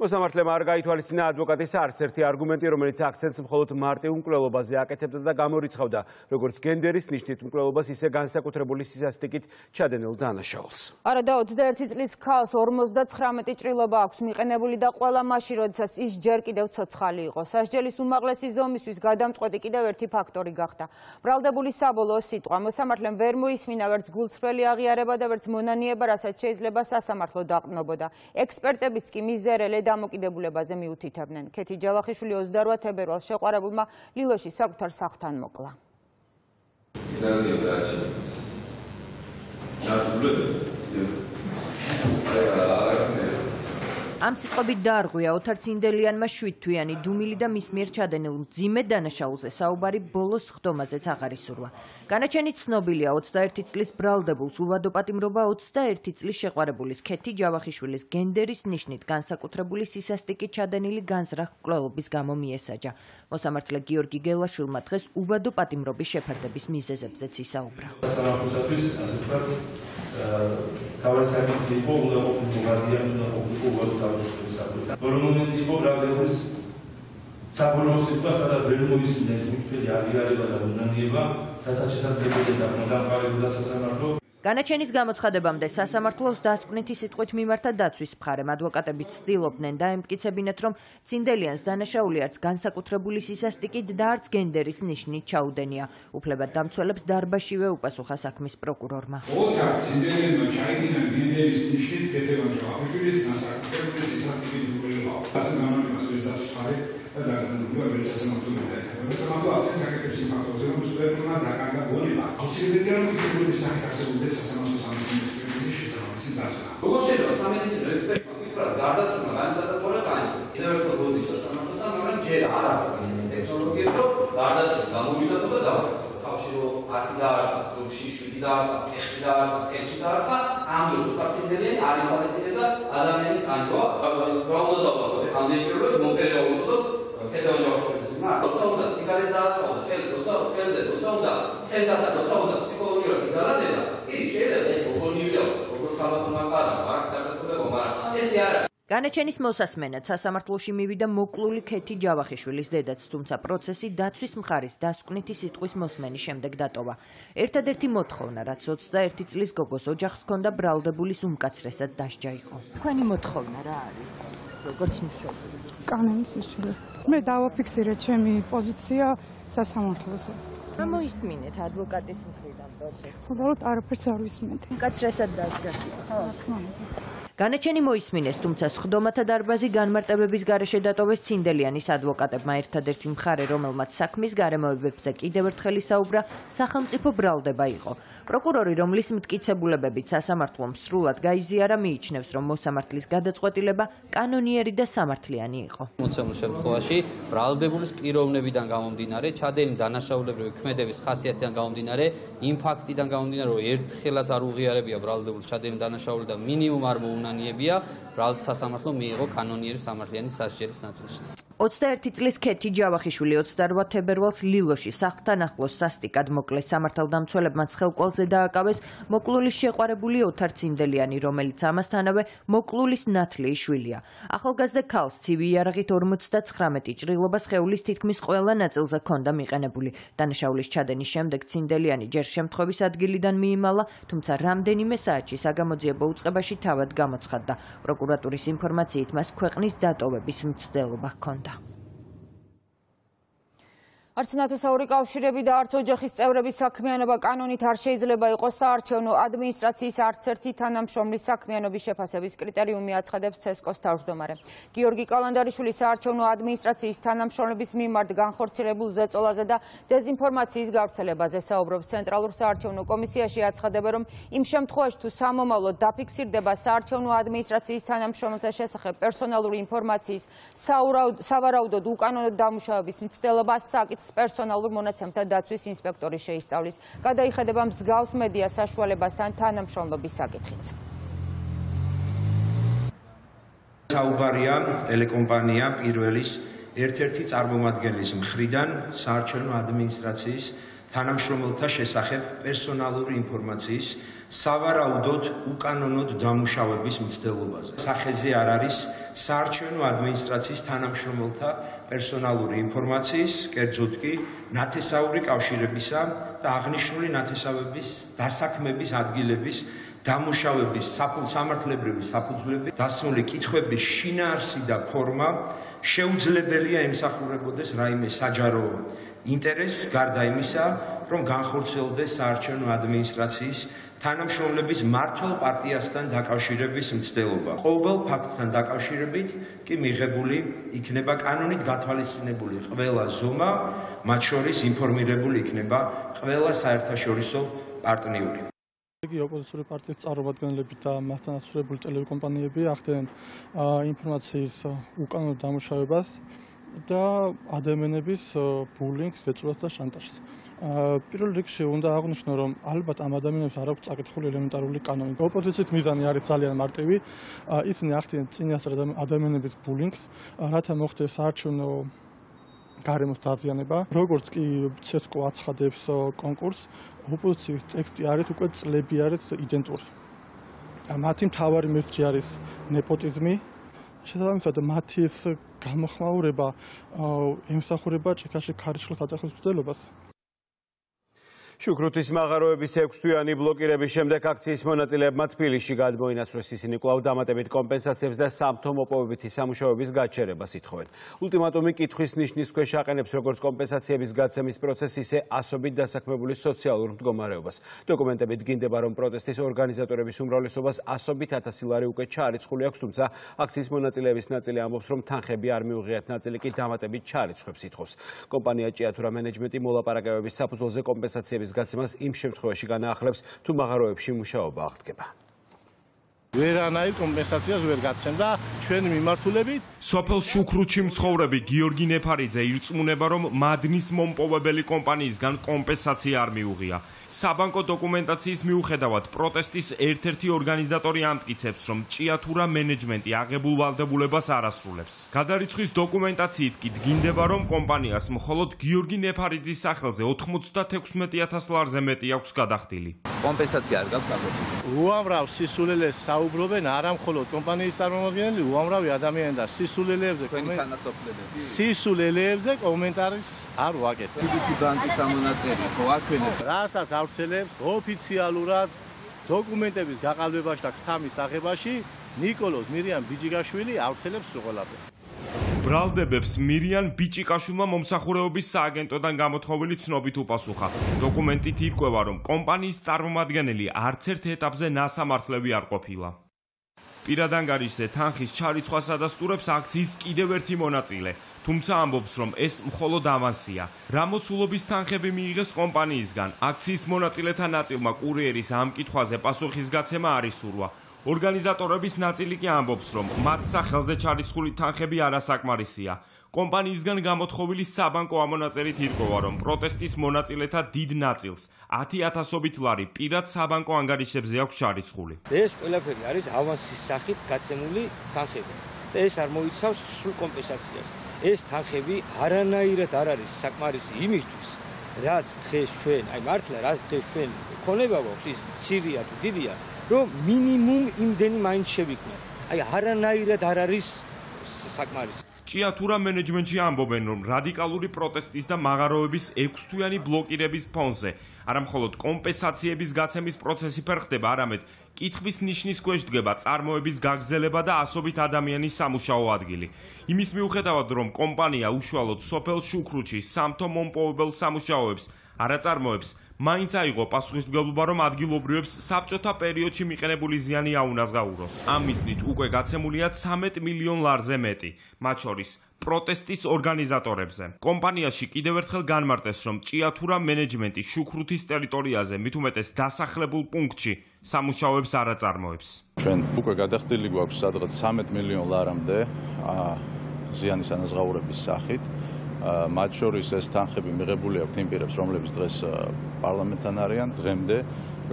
მოსამართლემ არ გაითვალისწინა ადვოკატის არც ერთი არგუმენტი, რომელიც აქცენტს მხოლოდ მარტივ მკვლელობაზე აკეთებდა და გამორიცხავდა, როგორც გენდერის ნიშნით მკვლელობას, ისე განსაკუთრებული სისასტიკით ჩადენილ დანაშაულს. არადა 21 წლის ქალს 59 ჭრილობა აქვს მიყენებული და ყველა მასში, როდესაც ის ჯერ კიდევ ცოცხალი იყო. სასჯელის უმაღლესი ზომისთვის გადამწყვეტი კიდევ ერთი ფაქტორი გახდა. ბრალდებული საბოლოო სიტყვა მოსამართლემ ვერ მოისმინა ვერც გულწრფელი აღიარება და ვერც მონანიება, რასაც შეიძლება სასამართლო დაყრდნობოდა. ექსპერტებიც კი მიზერელე დამოკიდებულებაზე მიუთითებდნენ. ქეთი ჯავახიშვილი 28 თებერვალს შეყვარებულმა ლილოში საკუთარ სახლთან მოკლა. იტალია და აშენ. ჩასულები. ამ სიტყვებით დაარღვია ოთარ ცინდელიანმა შვიდთვიანი დუმილი და მის მიერ ჩადენილ მძიმე დანაშაულზე საუბარი ბოლოს ხდომაზეც აღარ ისურვა. განაჩენი ცნობილია 21 წლის ბრალდებულს ულვადოპატიმრობა 21 წლის შეყვარებულის ქეთი ჯავახიშვილის გენდერის ნიშნით განსაკუთრებული სისასტიკით ჩადენილი განზრახ კვლელობის გამო მიესაჯა. მოსამართლე გიორგი გელაშვილმა დღეს ულვადოპატიმრობის შეფარდების მიზეზებზეც ისაუბრა. სამართლოსათვის ასე ვთქვათ თავის საკითხი იყო უნდა ყოფილიყო გადიან უნდა ყოფილიყო საკითხი. ბოლო მომენტი იყო გრაგდების საბოლოო სიტყვა სადაც ვერ მოისმინა ეს მუქფერი აღიარება და უნანიება, რასაც შესაძლებელია და უნდა გამყარებოდა სასამართლო. განაჩენის გამოცხადებამდე სასამართლოს დასკვნითი სიტყვით მიმართა დაცვის მხარემ ადვოკატები ცდილობდნენ დაემტკიცებინათ, რომ ცინდელიანს დანაშაული არც განსაკუთრებული სისასტიკით და არც გენდერის ნიშნით ჩაუდენია. უფლებად დამცველებს დარბაშივე უპასუხა საქმის პროკურორმა. ოთარ ცინდელიანმა ჩაიდინა გენდერის ნიშნით ქეთევან ჯავახიშვილის განსაკუთრებული სისასტიკით უყურებაა. ასე გამარჯვებას ეს დაცვის მხარე და დაგანებული ვერ სასამართლო მეტაება. სამართლო აქცენტს აკეთებს სუპერმა დაკარგა გონება. აუცილებელია რომ ის საკითხი არსებობდეს სასამართლო სამართლის შესაბამისი დასკვნა. როგორ შეიძლება სამედიცინო ექსპერტმა კითხვას გარდაცვლილა განსაკუთრებით ყოლეკანი, კიდევ ერთხელ გოდის სასამართლოსთან, მაგრამ ჯერ არ აქვს ისეთი ტექნოლოგია, რომ გარდაცვლილა გამოვიზარდო და დავარდო. თავში რომ 10 დაარტყა, ზოგში 7 დაარტყა, 5 დაარტყა, 6 დაარტყა, ამ დროს უკაცინდელი არ იფარესებდა ადამიანის კანჯვა. პრობლემა დავაბადე, ამდენჯერ რომ მომფერება უწოდოთ ქედაო ჯავახიშვილის მა, როცა უნდა სიგარეტა დააწოვო, ხელს როცა ხელზე როცა უნდა ცენტრა და როცა უნდა ფსიქოლოგიურად იზოლაცია, ის შეიძლება ეს მოგონილია, როგორ ხალხმა ყარა, არ დაგასრულებო, მაგრამ ეს არ არის განაჩენის მოსასმენად სასამართლოში მივიდა მოკლული ქეთი ჯავახიშვილის დედაც, თუმცა პროცესი დაცვის მხარის დასკვნითი სიტყვის მოსმენის შემდეგ დატოვა. ერთადერთი მოთხოვნა, რაც 21 წლის გოგოს ოჯახს ჰქონდა ბრალდებულის უმკაცრესად დასჯა იყო. თქვენი მოთხოვნა რა არის? როგორც მშობლის. კანონის ისჩურეთ. მე დავაფიქსირე ჩემი პოზიცია სასამართლოზე. რა მოისმინეთ ადვოკატის მხრიდან პროცესს? უბრალოდ არაფერს არ ვისმენთ. კაცრესად დასჯა. ხო, თქო. განაჩენი მოისმინეს, თუმცა სხდომათა დარბაზი განმარტებების გარეშე დატოვეს ცინდელიანის ადვოკატებმა ერთადერთი მხარე, რომელმაც საქმის გარემოებებზე კიდევ ერთხელ ისაუბრა, სახელმწიფო ბრალდება იყო. პროკურორი, რომლის მტკიცებულებებით სასამართლომ სრულად გაიზიარა, მიიჩნევს, რომ მოსამართლის გადაწყვეტილება კანონიერი და სამართლიანი იყო. მოცემულ შემთხვევაში, ბრალდებულის პიროვნებიდან გამომდინარე, ჩადენი დანაშაულებრივი ქმედების ხასიათიდან გამომდინარე, იმ ფაქტიდან გამომდინარე, რომ ერთხელაც არ უღიარებია ბრალდებულის ჩადენი დანაშაული და მინიმუმ არ მოუნანიებია, ბრალდ სასამართლო მიიღო კანონიერი სამართლიანი სასჯელის ნაწილშიც. 21 წლის ქეთი ჯავახიშვილი 28 თებერვალს ლილოში სახლთან ახლოს სასტიკად მოკლეს. სამართალდამცველებმა ცხელკვალზე დააკავეს მოკლულის შეყვარებული ოთარ ცინდელიანი რომელიც ამასთანავე მოკლულის ნათლიის შვილია ახალგაზრდა ქალს ცივი იარაღით 59 ჭრილობა სხეულის თითქმის ყველა ნაწილზე ჰქონდა მიყენებული. დანაშაულის ჩადენის შემდეგ ცინდელიანი ჯერ შემთხვევის ადგილიდან მიიმალა თუმცა რამდენიმე საათში საგამოძიებო უწყებაში თავად გამოცხადდა. პროკურატურის ინფორმაციით მას ქვეყნის დატოვების მცდელობა ჰქონდა არც ნათესაური კავშირები და არც ოჯახის წევრების საქმიანობა კანონით არ შეიძლება იყოს საარჩევნო ადმინისტრაციის არც ერთი თანამშრომლის საქმიანობის შეფასების კრიტერიუმი აცხადებს ცესკოს თავმჯდომარე. გიორგი კალანდარიშვილი საარჩევნო ადმინისტრაციის თანამშრომლების მიმართ განხორციელებულ ზეწოლაზე და დეზინფორმაციის გავრცელებაზე საუბრობს ცენტრალურ საარჩევნო კომისიაში აცხადება, რომ იმ შემთხვევაში თუ სამომავლოდ დაფიქსირდება საარჩევნო ადმინისტრაციის თანამშრომელთა შესახებ პერსონალური ინფორმაციის სავარაუდოდ უკანონო დამუშავების მცდელობა საკითხ პერსონალურ მონაცემთა დაცვის ინსპექტორი შეისწავლის. გადაიხედება მსგავს მედია საშუალებასთან თანამშრომლობის საკითხიც. საუბარია ტელეკომპანია პირველის ერთ-ერთი წარმომადგენლის მხრიდან საარჩევნო ადმინისტრაციის თანამშრომელთა შესახებ პერსონალური ინფორმაციის სავარაუდოდ უკანონოდ დამუშავების მცდელობაზე. სახეზე არ არის საარჩევნო ადმინისტრაციის თანამშრომელთა პერსონალური ინფორმაციის, კერძოდ კი ნათესაური კავშირებისა და აღნიშნული ნათესავების დასაქმების ადგილების დამუშავების სამართლებრივი საფუძვლები, დასმული კითხვების შინაარსი და ფორმა შეუძლებელია ემსახურებოდეს რაიმე საჯარო ინტერესს გარდა იმისა, რომ განხორციელდეს საარჩევნო ადმინისტრაციის თანამშრომლების მართლ პარტიასთან დაკავშირების მცდელობა. ყოველ ფაქტთან დაკავშირებით კი მიღებული იქნება კანონით გათვალისწინებული ყველა ზომა, მათ შორის ინფორმირებული იქნება ყველა საერთაშორისო პარტნიორი. იგი ოპოზიციური პარტიის წარმომადგენლები და მასთან ასociated ტელეკომპანიები ახდენენ ინფორმაციის უკანონო დამუშავებას და ადამიანების ბულინგს, ეწოლას და შანტაჟს. პირველ რიგში უნდა აღვნიშნო, რომ ალბათ ამ ადამიანებს არ აქვს წაკითხული ელემენტარული კანონი. ოპოზიციის მიზანი არის ძალიან მარტივი. ისინი ახდენენ წინასწარ ადამიანების ბულინგს, რათა მოხდეს საარჩევნო გარემოს დაზიანება. როგორც კი ცესკო აცხადებს კონკურსს, ოპოზიციის ტექსტი არის უკვე წლები არის იდენტური. მათი მთავარი მესჯი არის ნეპოტიზმი. შესაბამისად მათი ეს გამოხმაურება ემსახურება ჭიქაში ქარიშხლის აწახის მცდელობას. შუქრუთის მაღაროების 6-თვიანი ბლოკირების შემდეგ აქციის მონაწილეებმა თბილისში გადმოინაცვლეს ისინი კვლავ დამატებით კომპენსაციებს და სამთო მოპოვებითი სამუშაოების გაჩერებას ითხოვენ. ულტიმატუმი კითხვის ნიშნის ქვეშ აყენებს როგორც კომპენსაციების გაცემის პროცესს, ისე ასობით დასაქმებული სოციალურ მდგომარეობას. დოკუმენტებით გინდება, რომ პროტესტის ორგანიზატორების უმრავლესობას ასობით ათასი ლარი უკვე ჩარიცხული აქვს, თუმცა აქციის მონაწილეების ნაწილი ამბობს, რომ თანხები არ მიუღიათ, ნაწილი კი დამატებით ჩარიცხვებს ითხოვს. კომპანია ჭიათურა მენეჯმენტი მოლაპარაკებების საფუძველზე კომპენსაციების გაცემას იმ შემთხვევაში განაახლებს თუ მაღაროებში მუშაობა აღდგება. ვერანაირ კომპენსაციას ვერ გაცემდა ჩვენ მიმართულებით. სოფელ შუქრუთში მცხოვრები გიორგი ნეფარიძე ირწმუნება, რომ მადნის მომპოვებელი კომპანიისგან კომპენსაცია არ მიუღია. საბანკო დოკუმენტაციის მიუხედავად პროტესტის ერთ-ერთი ორგანიზატორი ამტკიცებს, რომ ჭიათურა მენეჯმენტი აღებულ ვალდებულებას არ ასრულებს. გადარიცხვის დოკუმენტაციით კი დგინდება, რომ კომპანიას მხოლოდ გიორგი ნეფარიძის სახელზე 96000 ლარზე მეტი აქვს გადახდილი. კომპენსაცია არ გაქვს დაგებული. უამრავ სისულელეს საუბრობენ არა მხოლოდ კომპანიის წარმომადგენლები, უამრავი ადამიანი და სისულელეებზე კომენტარებს სისულელეებზე კომენტარის არ ვაკეთებ. BBC ბანკის ამონაწერი ხო აჩვენებს, რასაც ავრცელებს ოფიციალურად დოკუმენტების გაყალბებაში და ქთამის აღებაში ნიკოლოზ მირიან ბიჯიგაშვილი ავრცელებს ყველაფერს. ბრალდებებს მირიან ბიჭიკაშვილმა მომსახურეობის სააგენტოდან გამოთხოვილი ცნობით უპასუხა. დოკუმენტით ირკვევა, რომ კომპანიის წარმომადგენელი არც ერთ ეტაპზე ნასამართლები არ ყოფილა. პირადანგარიშზე თანხის ჩარიცხვას ადასტურებს აქციის კიდევ ერთი მონაწილე, თუმცა ამბობს, რომ ეს მხოლოდ ავანსია. რამოსულობის თანხები მიიღეს კომპანიისგან. აქციის მონაწილეთა ნაწილმა კურიერის ამ კითხვაზე პასუხის გაცემა არ ისურვა. ორგანიზატორების ნაწილი კი ამბობს, რომ მათ სახელზე ჩარიცხული თანხები არასაკმარისია. კომპანიისგან გამოთხოვილი საბანკო ამონაწერით ირკვევა, რომ პროტესტის მონაწილეთა დიდ ნაწილს 10000ობით ლარი პირად საბანკო ანგარიშებზე აქვს ჩარიცხული. ეს ყველაფერი არის ავანსის სახით გაცემული თანხები. ეს არ მოიცავს სრულ კომპენსაციას. ეს თანხები არანაირად არ არის საკმარისი იმისთვის, რაც დღეს ჩვენ, აი მართლა რაც დღეს ჩვენ ქონება გვაქვს, ის ცირია თუ დიდია, რომ მინიმუმ იმდენი მაინც შევიქნათ. აი არანაირად არ არის საკმარისი. ჭიათურა მენეჯმენტში ამბობენ, რომ რადიკალური პროტესტის და მაღაროების 6-თვიანი ბლოკირების ფონზე არამხოლოდ კომპენსაციების გაცემის პროცესი ფერხდება, არამედ კითხვის ნიშნის ქვეშ დგება წარმოების გაგზელება და ასობით ადამიანის სამუშაო ადგილი. იმის მიუხედავად, რომ კომპანია უშუალოდ სოფელ შუქრუთში სამთო მომპოვებელ სამუშაოებს არაწარმოებს, მაინც აიღო პასუხისმგებლობა, რომ ადგილობრივებს საბჭოთა პერიოდში მიყენებული ზიანი აუნაზღაუროს. ამ მიზნით უკვე გაცემულია 13 მილიონ ლარზე მეტი, მათ შორის პროტესტის ორგანიზატორებზე. კომპანიაში კიდევ ერთხელ განმარტეს, რომ ჭიათურა მენეჯმენტი შუქრუთის ტერიტორიაზე, მით უმეტეს დასახლებულ პუნქტში, სამუშაოებს არაწარმოებს. ჩვენ უკვე გადახდილი გვაქვს სადღაც 13 მილიონ ლარამდე ზიანის ანაზღაურების სახით. მათ შორის ეს თანხები მიღებული აქვს იმ პირებს, რომლებიც დღეს პარლამენტთან არიან დღემდე.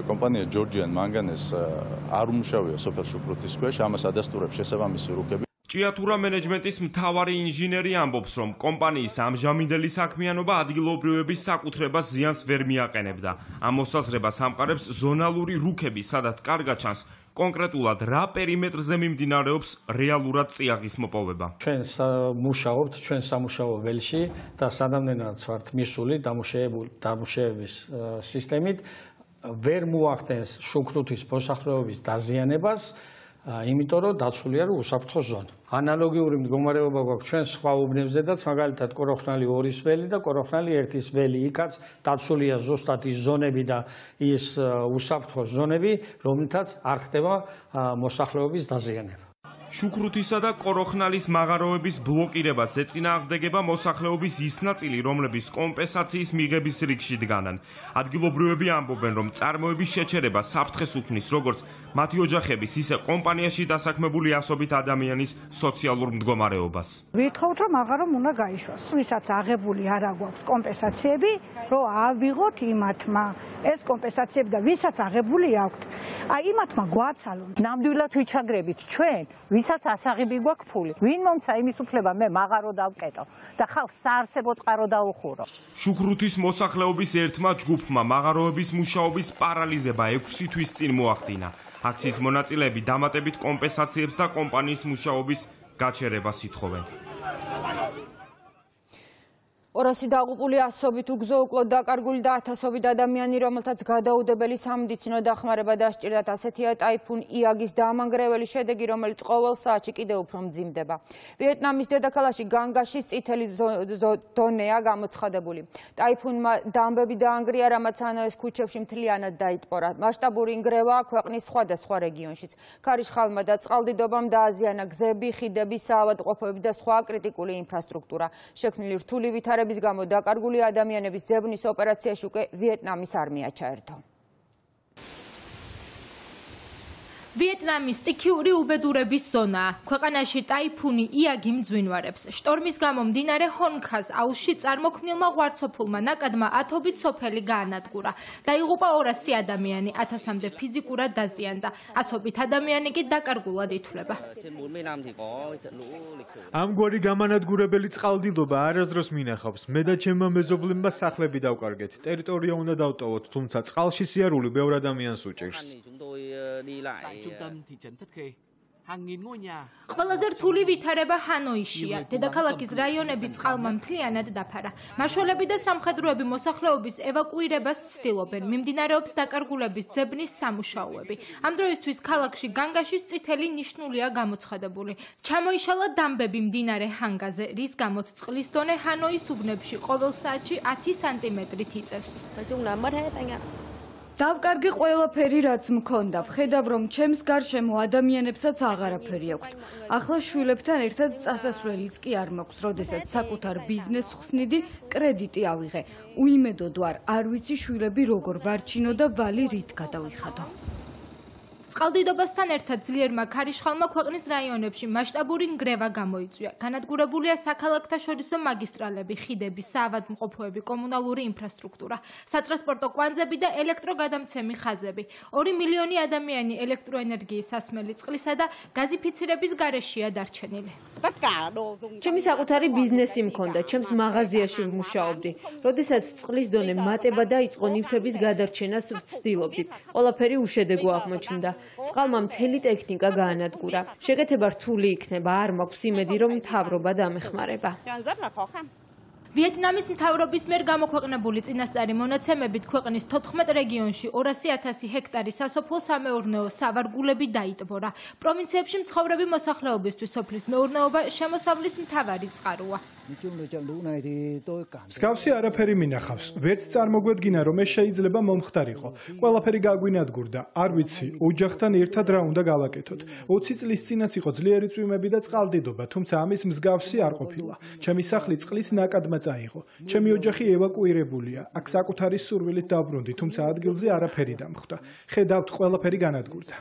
კომპანია ჯორჯიან მანგანეს არ უმუშავია სოფელ შუქრუთის ქვეშ, ამას ადასტურებს შესაბამისი რუკები. ჭიათურა მენეჯმენტის მთავარი ინჟინერი ამბობს, რომ კომპანიის ამჟამინდელი საქმიანობა ადგილობრივების საკუთრებას ზიანს ვერ მიაყენებდა. ამ მოსაზრებას ამყარებს ზონალური რუკები, სადაც კარგად ჩანს კონკრეტულად რა პერიმეტრზე მიმდინარეობს რეალურად წიაღის მოპოვება. ჩვენ მუშაობთ ჩვენ სამუშაო ველში და სანამდენად ვართ მისული დამუშავებული დამუშავების სისტემით ვერ მოახდენს შუქრუთის მოსახლეობის დაზიანებას იმიტომ რომ დაცულია რომ უსაფრთხო ზონა. ანალოგიური მდგომარეობა გვაქვს ჩვენ სხვა უბნებზედაც, მაგალითად კოროხნალი 2-ის ველი და კოროხნალი 1-ის ველი. იქაც დაცულია ზუსტად ის ზონები და ის უსაფრთხო ზონები, რომლითაც არ ხდება მოსახლეობის დაზიანება. შუქრუთისა და კოროხნალის მაღაროების ბლოკირებას ეწინააღმდეგება მოსახლეობის ის ნაწილი, რომლების კომპენსაციის მიღების რიგში დგანან. ადგილობრივები ამბობენ, რომ წარმოების შეჩერება საფრთხეს უქმნის როგორც მათი ოჯახების, ისე კომპანიაში დასაქმებული ასობით ადამიანის სოციალურ მდგომარეობას. ვითხოვთ, რომ მაღარომ უნდა გაიშვას. ვისაც აღებული არ აქვს კომპენსაციები, რომ ავიღოთ იმათმა ეს კომპენსაციები და ვისაც აღებული აქვს აი იმათმა გვაცალონ. ნამდვილად ვიჩაგრებით ჩვენ, ვისაც ასაღები გვაქვს ფული. ვინ მომცა იმის უფლება მე მაღარო დავკეტო და ხალხს საარსებო წყარო დაუხურო. შუქრუთის მოსახლეობის ერთმა ჯგუფმა მაღაროების მუშაობის პარალიზება 6 თვის წინ მოახდინა. აქციის მონაწილეები დამატებით კომპენსაციებს და კომპანიის მუშაობის გაჩერებას ითხოვენ. 200 დაღუპული ასობით უგზო-უკლოდ დაკარგული და ათასობით ადამიანი, რომელთაც გადაუდებელი სამედიცინო დახმარება დასჭირდათ, ასეთია ტაიფუნ იაგის დაამანგრეველი შედეგი, რომელიც ყოველ საათში კიდევ უფრო მძიმდება. ვიეტნამის დედაქალაქში განგაშის წითელი ზონეა გამოცხადებული. ტაიფუნმა დამბები დაანგრია, რამაც ანოეს ქუჩებში მთლიანად დაიტყორა. მასშტაბური ნგრევა ქვეყნის სხვადასხვა რეგიონშიც. ქარიშხალმა და წყალდიდობამ დააზიანა გზები, ხიდები, საავადმყოფოები და სხვა კრიტიკული ინფრასტრუქტურა. შექმნილი რთული ვითარება ვითარების გამო დაკარგული ადამიანების ძებნის ოპერაციაში უკვე ვიეტნამის არმია ჩაერთო. ვიეტნამის სტიქიური უბედურების ზონაა. ქვეყანაში ტაიფუნი იაგი მძვინვარებს. შტორმის გამო მდინარე ჰონქას აუზში წარმოქმნილმა ღვარცოფულმა ნაკადმა ათობით სოფელი გაანადგურა. დაიღუპა 200 ადამიანი, 1000-მდე ფიზიკურად დაზიანდა. ასობით ადამიანი კი დაკარგულად ითვლება. ამგვარი გამანადგურებელი წყალდიდობა არასდროს მინახავს. მე და ჩემმა მეზობლებმა სახლები დავკარგეთ. ტერიტორია უნდა დავტოვოთ, თუმცა წყალში სიარული ბევრ ადამიანს უჭირს. Trung tâm thị trấn Thất Khê. ყველაზე რთული ვითარება ჰანოიშია. დედაქალაქის რაიონები წყალმა მთლიანად დაფარა. მარშალები და სამხედროები მოსახლეობის ევაკუირებას ცდილობენ. მიმდინარეობს დაკარგულების ძებნის სამუშაოები. ამ დროისთვის ქალაქში განგაშის წითელი ნიშნულია გამოცხადებული. ჩამოიშალა დამბები მდინარე ჰანგაზე, რის გამოც წყლის დონე ჰანოის უბნებში ყოველ საათში 10 სანტიმეტრით იწევს. დავკარგი ყველაფერი რაც მქონდა. ხედავ რომ ჩემს გარშემო ადამიანებსაც აღარაფერი აქვს. ახლა შვილებთან ერთად წასასვლელიც კი არ მაქვს, როდესაც საკუთარ ბიზნესს ხსნიდი, კრედიტი ავიღე. უიმედოდ ვარ, არ ვიცი შვილები როგორ ვარჩინო და ვალი რით გადავიხადო. წყალდიდობასთან ერთად ძლიერმა ქარიშხალმა ქვეყნის რაიონებში მასშტაბური ნგრევა გამოიწვია. განადგურებულია საქალაქთა შორისო მაგისტრალები, ხიდები, საავადმყოფოები, კომუნალური ინფრასტრუქტურა, სატრანსპორტო კვანძები და ელექტროგადამცემი ხაზები. 2 მილიონი ადამიანი ელექტროენერგიის სასმელი წყლისა და გაზიფიცირების გარეშეა დარჩენილი. ჩემი საკუთარი ბიზნესი მქონდა, ჩემს მაღაზიაში ვმუშაობდი. როდესაც წყლის დონე მატება და იწყო ნივთების გადარჩენას ვცდილობდი. ყველაფერი უშედეგო აღმოჩნდა. წყალმა მთელი ტექნიკა გაანადგურა. შეკეთება რთული იქნება, არ მაქვს იმედი, რომ მთავრობა დამეხმარება. ვიეტნამის მთავრობის მიერ გამოქვეყნებული წინასწარი მონაცემებით ქვეყნის 14 რეგიონში 200.000 ჰექტარი სასოფლო-სამეურნეო სავარგულები დაიტბორა. პროვინციებში მცხოვრები მოსახლეობისთვის სოფლის მეურნეობა შემოსავლის მთავარი წყაროა. მსგავსი არაფერი მინახავს. ვერც წარმოგვედგინა, რომ ეს შეიძლება მომხდარიყო. ყველაფერი გაგვინადგურდა. არ ვიცი, ოჯახთან ერთად რა უნდა გავაკეთოთ. 20 წლის წინაც იყო ძლიერი წვიმები და წყალდიდობა, თუმცა ამის მსგავსი არ ყოფილა. ჩემი სახლი წყლის ნაკადმა წაიღო. ჩემი ოჯახი ევაკუირებულია. აქ საკუთარი სურვილით დაბრუნდი, თუმცა ადგილზე არაფერი დამხვდა. ხედავთ, ყველაფერი განადგურდა.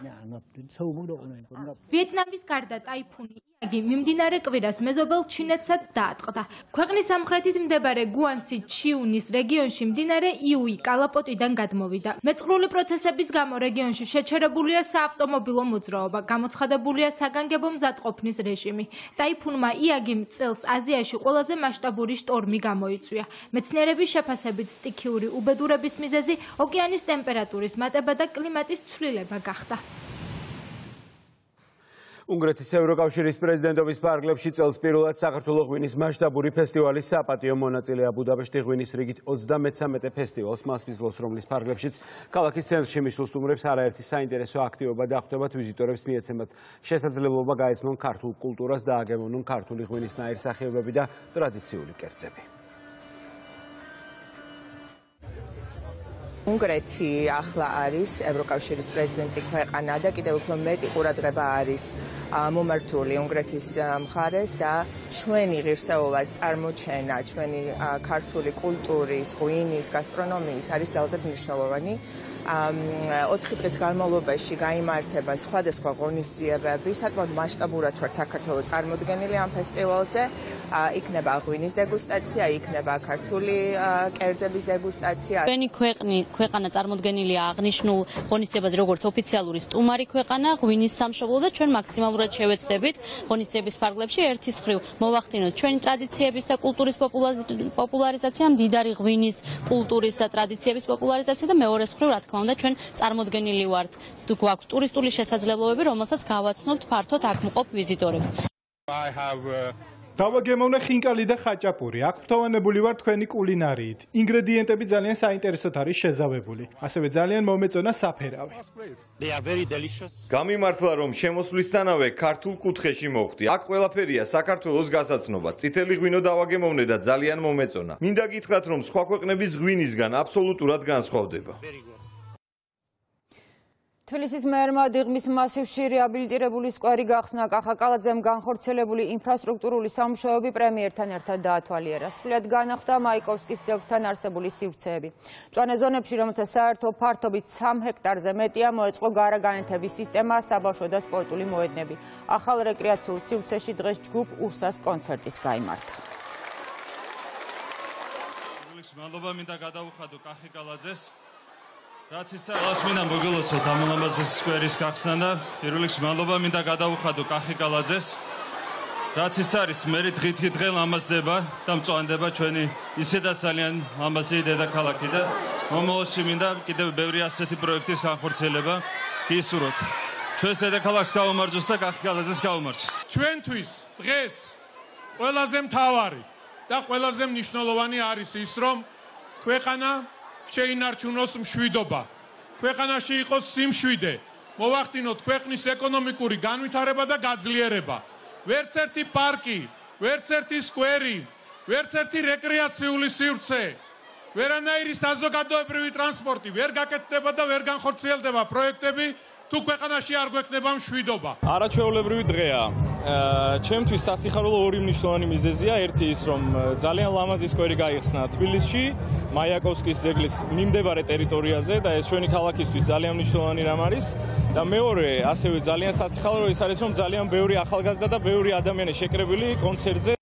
ვიეტნამის გარდა ტაიფუნი იგი მიმდინარე კვირას მეზობელ ჩინეთსაც დაატყდა. ქვეყნის სამხრეთით მდებარე გუანსი ჩიუნის რეგიონში მიმდინარე იუი კალაპოტიდან გადმოვიდა. მეწყრული პროცესების გამო რეგიონში შეჩერებულია საავტომობილო მოძრაობა, გამოცხადებულია საგანგებო მზადყოფნის რეჟიმი. ტაიფუნმა იაგიმ წელს აზიაში ყველაზე მასშტაბური შტორმი გამოიწვია. მეცნიერების შეფასებით სტიქიური უბედურების მიზეზი ოკეანის ტემპერატურის მატება და კლიმატის ცვლილება გახდა. უნგრეთის ევროკავშირის პრეზიდენტობის პარკლებში წელს პირველად საქართველოს ღვინის მასშტაბური ფესტივალის საპატიო მონაწილეა ბუდაპეშტი ღვინის რიგით 33 ფესტივალს მასპინძლოს რომლის პარკლებშიც ქალაქის ცენტრში მისულ სტუმრებს არაერთი საინტერესო აქტივობა დახვდებათ ვიზიტორებს მიეცემათ შესაძლებლობა გაეცნონ ქართულ კულტურას და აგემოვნონ ქართული ღვინის ნაირსახეობები და ტრადიციული კერძები უნგრეთი ახლა არის ევროკავშირის პრეზიდენტი ქვეყანა და კიდევ უფრო მეტი ყურადღება არის მომართული უნგრეთის მხარეს და ჩვენი ღირსეულად წარმოჩენა, ჩვენი ქართული კულტურის, ღვინის, გასტრონომიის არის ძალზედ მნიშვნელოვანი. 4 დღის განმავლობაში გამართება სხვადასხვა ღონისძიებები, საკმაოდ მასშტაბურად ვარ საქართველოს წარმოდგენილი ამ ფესტივალზე. იქნება ღვინის დეგუსტაცია, იქნება ქართული კერძების დეგუსტაცია. ჩვენი ქვეყნი, ქვეყანა წარმოდგენილია აღნიშნულ ღონისძიებაზე როგორც ოფიციალური სტუმარი ქვეყანა, ღვინის სამშობლო და ჩვენ მაქსიმალურად შევეცდებით ღონისძიების ფარგლებში ერთის მხრივ მოვახდინოთ ჩვენი ტრადიციების და კულტურის პოპულარიზაცია, მდიდარი ღვინის კულტურის და ტრადიციების პოპულარიზაცია და მეორეს მხრივ რა თქმა უნდა ჩვენ წარმოდგენილი ვართ გვაქვს ტურისტული შესაძლებლობები რომელსაც გავაცნობთ ფართოდ აქ მყოფ ვიზიტორებს დავაგემოვნე ხინკალი და ხაჭაპური. აქ ფთოვანებული ვარ თქვენი კულინარიით. ინგრედიენტები ძალიან საინტერესოდ არის შეზავებული. ასევე ძალიან მომეწონა საფერავი. გამიმართლა რომ შემოსვლისთანავე ქართულ კუთხეში მოხვდი. აქ ყველაფერია საქართველოს გასაცნობა. წითელი ღვინო დავაგემოვნე და ძალიან მომეწონა. მინდა გითხრათ რომ სხვა ქვეყნების ღვინისგან აბსოლუტურად განსხვავდება. თბილისის მერმა დიღმის მასივში რეაბილიტირებული სკვერი გახსნა კახაკალაძემ განხორციელებული ინფრასტრუქტურული სამუშაოები პრემიერთან ერთად დაათვალიერა. სრულიად განახდა მაიკოვსკის ძეგლთან არსებული სივრცეები. მწვანე ზონებში, რომელთა საერთო ფართობით 3 ჰექტარზე მეტია, მოეწყო გარაგანეთების სისტემა, საბავშვო და სპორტული მოედნები. ახალ რეკრეაციულ სივრცეში დღეს ჯგუფ ურსას კონცერტიც გამართა. მადლობა მინდა გადავუხადო კახიკალაძეს რაც ისა ყველას მინდა მოგელოცოთ ამ ლამაზეს სკვერის გახსნა და პირველ რიგში მადლობა მინდა გადავუხადო კახიკალაძეს რაც ის არის მე დღით დღე ლამაზდება და მწვანდება ჩვენი ისედაც ძალიან ლამაზი დედაქალაქი და მომავალში მინდა კიდევ ბევრი ასეთი პროექტის განხორციელება გისურვოთ. ჩვენს დედაქალაქს გაუმარჯოს და კახიკალაძეს გაუმარჯოს. ჩვენთვის დღეს ყველაზე მთავარი და ყველაზე მნიშვნელოვანი არის ის რომ ქვეყანა შეინარჩუნოს მშვიდობა. ქვეყანაში იყოს სიმშვიდე. მოვახდინოთ ქვეყნის ეკონომიკური განვითარება და გაძლიერება. ვერც ერთი პარკი, ვერც ერთი სკვერი, ვერც ერთი რეკრეაციული სივრცე, ვერანაირი საზოგადოებრივი ტრანსპორტი ვერ გაკეთდება და ვერ განხორციელდება პროექტები თუ ქვეყანაში არ გვექნება მშვიდობა. არაჩვეულებრივი დღეა. ჩემთვის სასიხარულო ორი მნიშვნელოვანი მიზეზია. ერთი ის, რომ ძალიან ლამაზი სკვერი გაიხსნა თბილისში, მაიაკოვსკის ძეგლის მიმდებარე ტერიტორიაზე და ეს ჩვენი ქალაქისთვის ძალიან მნიშვნელოვანი რამ არის. და მეორე, ასევე ძალიან სასიხარულო ის არის, რომ ძალიან ბევრი ახალგაზრდა და ბევრი ადამიანი შეკრებილი კონცერტზე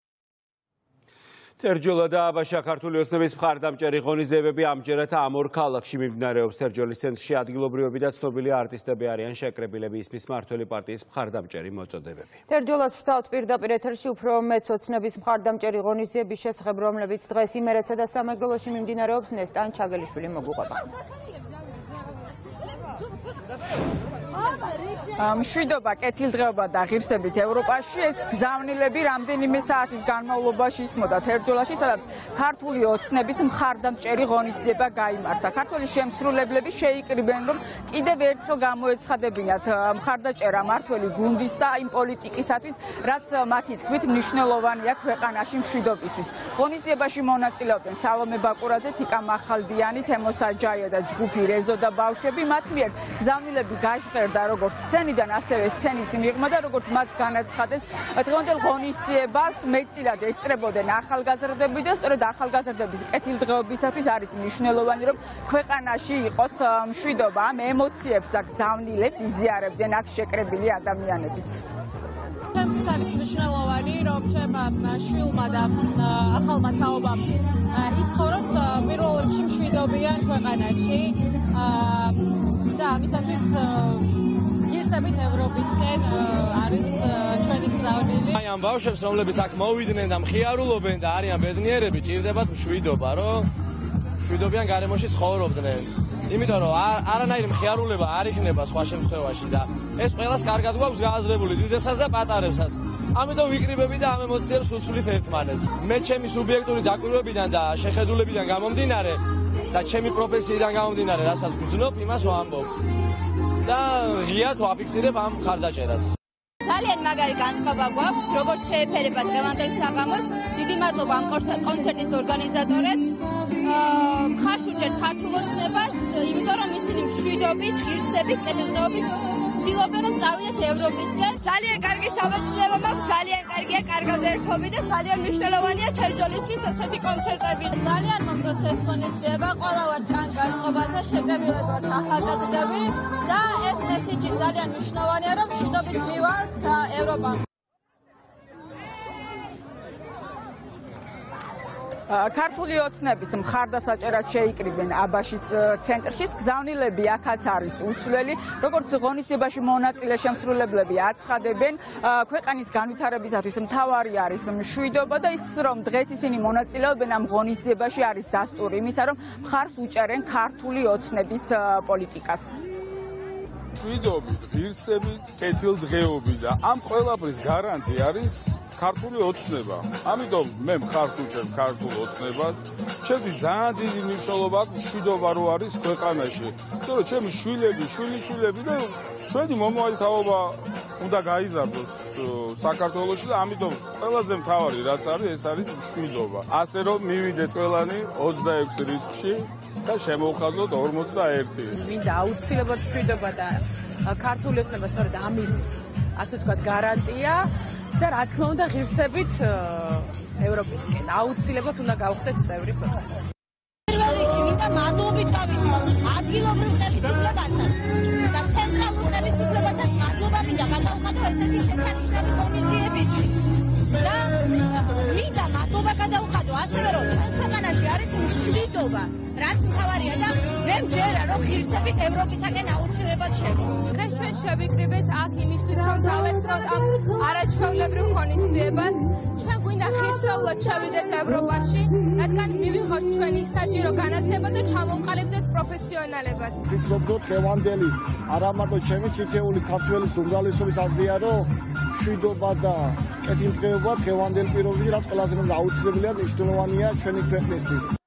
თერჯოლა და აბაშა ქართული ოცნების მხარდამჭერი ღონისძიებები ამჯერად ამ ორ ქალაქში მიმდინარეობს. თერჯოლის ცენტრში ადგილობრივები და ცნობილი არტისტები არიან შეკრებილები ისმის მართველი პარტიის მხარდამჭერი მოწოდებები. თერჯოლას ვრთავთ პირდაპირ ეთერში უფრო მეც ოცნების მხარდამჭერი ღონისძიების შესახებ, რომლებიც დღეს იმერეთსა და სამეგრელოში მიმდინარეობს ნესტან ჩაგელიშვილი მოგუყვება. მშვიდობა, კეთილდღეობა და ღირსებით ევროპაში ეს გზავნილები რამდენიმე საათის განმავლობაში ისმოდა თერჯოლაში, სადაც ქართული ოცნების მხარდამჭერი ღონისძიება გამართა. ქართული შემსრულებლები შეიკრიბნენ, რომ კიდევ ერთხელ გამოეცხადებინათ მხარდაჭერა მართველი გუნდის და იმ პოლიტიკისათვის, რაც მათი თქმით მნიშვნელოვანია ქვეყანაში მშვიდობისთვის. ღონისძიებაში მონაწილეობდნენ სალომე ბაკურაძე, თიკა მახალდიანი, თემო საჯაია და ჯგუფი რეზო და ბავშვები. მათ მიერ გზავნილები გაჟღერდა როგორც სცენიდან ასევე სცენის მიღმა და როგორც მათ განაცხადეს დღევანდელ ღონისძიებას მეტწილად ესწრებოდნენ ახალგაზრდები და სწორედ ახალგაზრდების კეთილდღეობისათვის არის მნიშვნელოვანი რომ ქვეყანაში იყოს მშვიდობა. ამ ემოციებს და გზავნილებს იზიარებდნენ აქ შეკრებილი ადამიანებიც. ჩემთვის არის მნიშვნელოვანი რომ ჩემ შვილმა და ახალმა თაობამ იცხოვროს პირველ რიგში მშვიდობიან ქვეყანაში. და ამისათვის ღირსებით ევროპისკენ არის ჩვენი გზავნილი. აი ამ ბავშვებს რომლებიც აქ მოვიდნენ და მხიარულობენ და არიან ბედნიერები, ჭირდებათ მშვიდობა, რომ მშვიდობიან გარემოში ცხოვრობდნენ. იმიტომ რომ არანაირი მხიარულება არ იქნება სხვა შემთხვევაში და ეს ყველას კარგად გვაქვს გააზრებული დიდებსაც და პატარებსაც. ამიტომ ვიკრიბები და ამ ემოციებს უსულით ერთმანეთს. მე ჩემი სუბიექტური დაკვირვებიდან და შეხედულებიდან გამომდინარე და ჩემი პროფესიიდან გამომდინარე, რასაც გძნობ, იმას ვამბობ. და ღიად ვაფიქსირებ ამ ხარდაჭერას. ძალიან მაგარი განწყობა გვაქვს, როგორც შეეფერება დღევანდელ საღამოს. დიდი მადლობა ამ კონცერტის ორგანიზატორებს. ხართ უჭერთ ქართულ ოცნებას, იმიტომ რომ ისინი მშვიდობით, ღირსებით, კეთილდღეობით ცდილობენ რომ წავიდეთ ევროპისკენ. ძალიან კარგი სამეცნიერო მაქვს, ძალიან კარგია კარგად ერთობი და ძალიან მნიშვნელოვანია თერჯოლისთვის ასეთი კონცერტები. ძალიან მომწონს ეს ღონისძიება, ყველა ვარ თან განწყობაზე, შეგრებილები ვართ ახალგაზრდები და ეს მესიჯი ძალიან მნიშვნელოვანია რომ მშვიდობით მივალთ ევროპა. ქართული ოცნების მხარდასაჭერად შეიკრიბნენ აბაშის ცენტრში გზავნილები აქაც არის უცვლელი როგორც ღონისძიებაში მონაწილე შემსრულებლები აცხადებენ. ქვეყანის განვითარებისათვის მთავარი არის მშვიდობა და ის რომ დღეს ისინი მონაწილეობენ ამ ღონისძიებაში არის დასტური იმისა რომ მხარს უჭერენ ქართული ოცნების პოლიტიკას. მშვიდობით, ღირსებით, კეთილდღეობით და ამ ყველაფრის გარანტი არის ქართული ოცნება. ამიტომ მე მხარს უჭერთ ქართულ ოცნებას. ჩემი ძალიან დიდი მნიშვნელობა აქვს მშვიდობა რო არის ქვეყანაში. იმიტომ რომ ჩემი შვილები, შვილიშვილები და ჩვენი მომავალი თაობა უნდა გაიზარდოს საქართველოში და ამიტომ ყველაზე მთავარი რაც არის ეს არის მშვიდობა. ასე რომ მივიდეთ ყველანი 26 რიცხვში და შემოვხაზოთ 41. მინდა აუცილებლად მშვიდობა და ქართული ოცნება სწორედ ამის ასე ვთქვათ გარანტია და რა თქმა უნდა ღირსებით ევროპისკენ აუცილებლად უნდა გავხდეთ წევრი ქვეყანა. პირველში მინდა მადლობით დავიწყო ადგილობრივ ხელისუფლებასაც და ცენტრალურ ხელისუფლებასაც მადლობა მინდა გადავხადო ესეთი შესანიშნავი კომიტეტებისთვის. და მინდა მადლობა გადავხადო ასევე რომ მშვიდობა რაც მთავარია და მე მჯერა რომ ღირსებით ევროპისაკენ აუცილებლად შევიდეთ. დღეს ჩვენ შევიკრიბეთ აქ იმისთვის რომ გავესწროთ ამ არაჩვეულებრივ ღონისძიებას. ჩვენ გვინდა ღირსეულად შევიდეთ ევროპაში, რადგან მივიღოთ ჩვენი საჭირო განათლება და ჩამოვყალიბდეთ პროფესიონალებად. ვფიქრობ, რომ ხევანდელი არა მარტო ჩემი თითეული ქართველის უმრავლესობის აზრია, რომ შვიდობა და კეთილდღეობა ხევანდელ პირობებში რაც ყველაზე აუცილებელია მნიშვნელოვანია ჩვენი ქვეყნისთვის.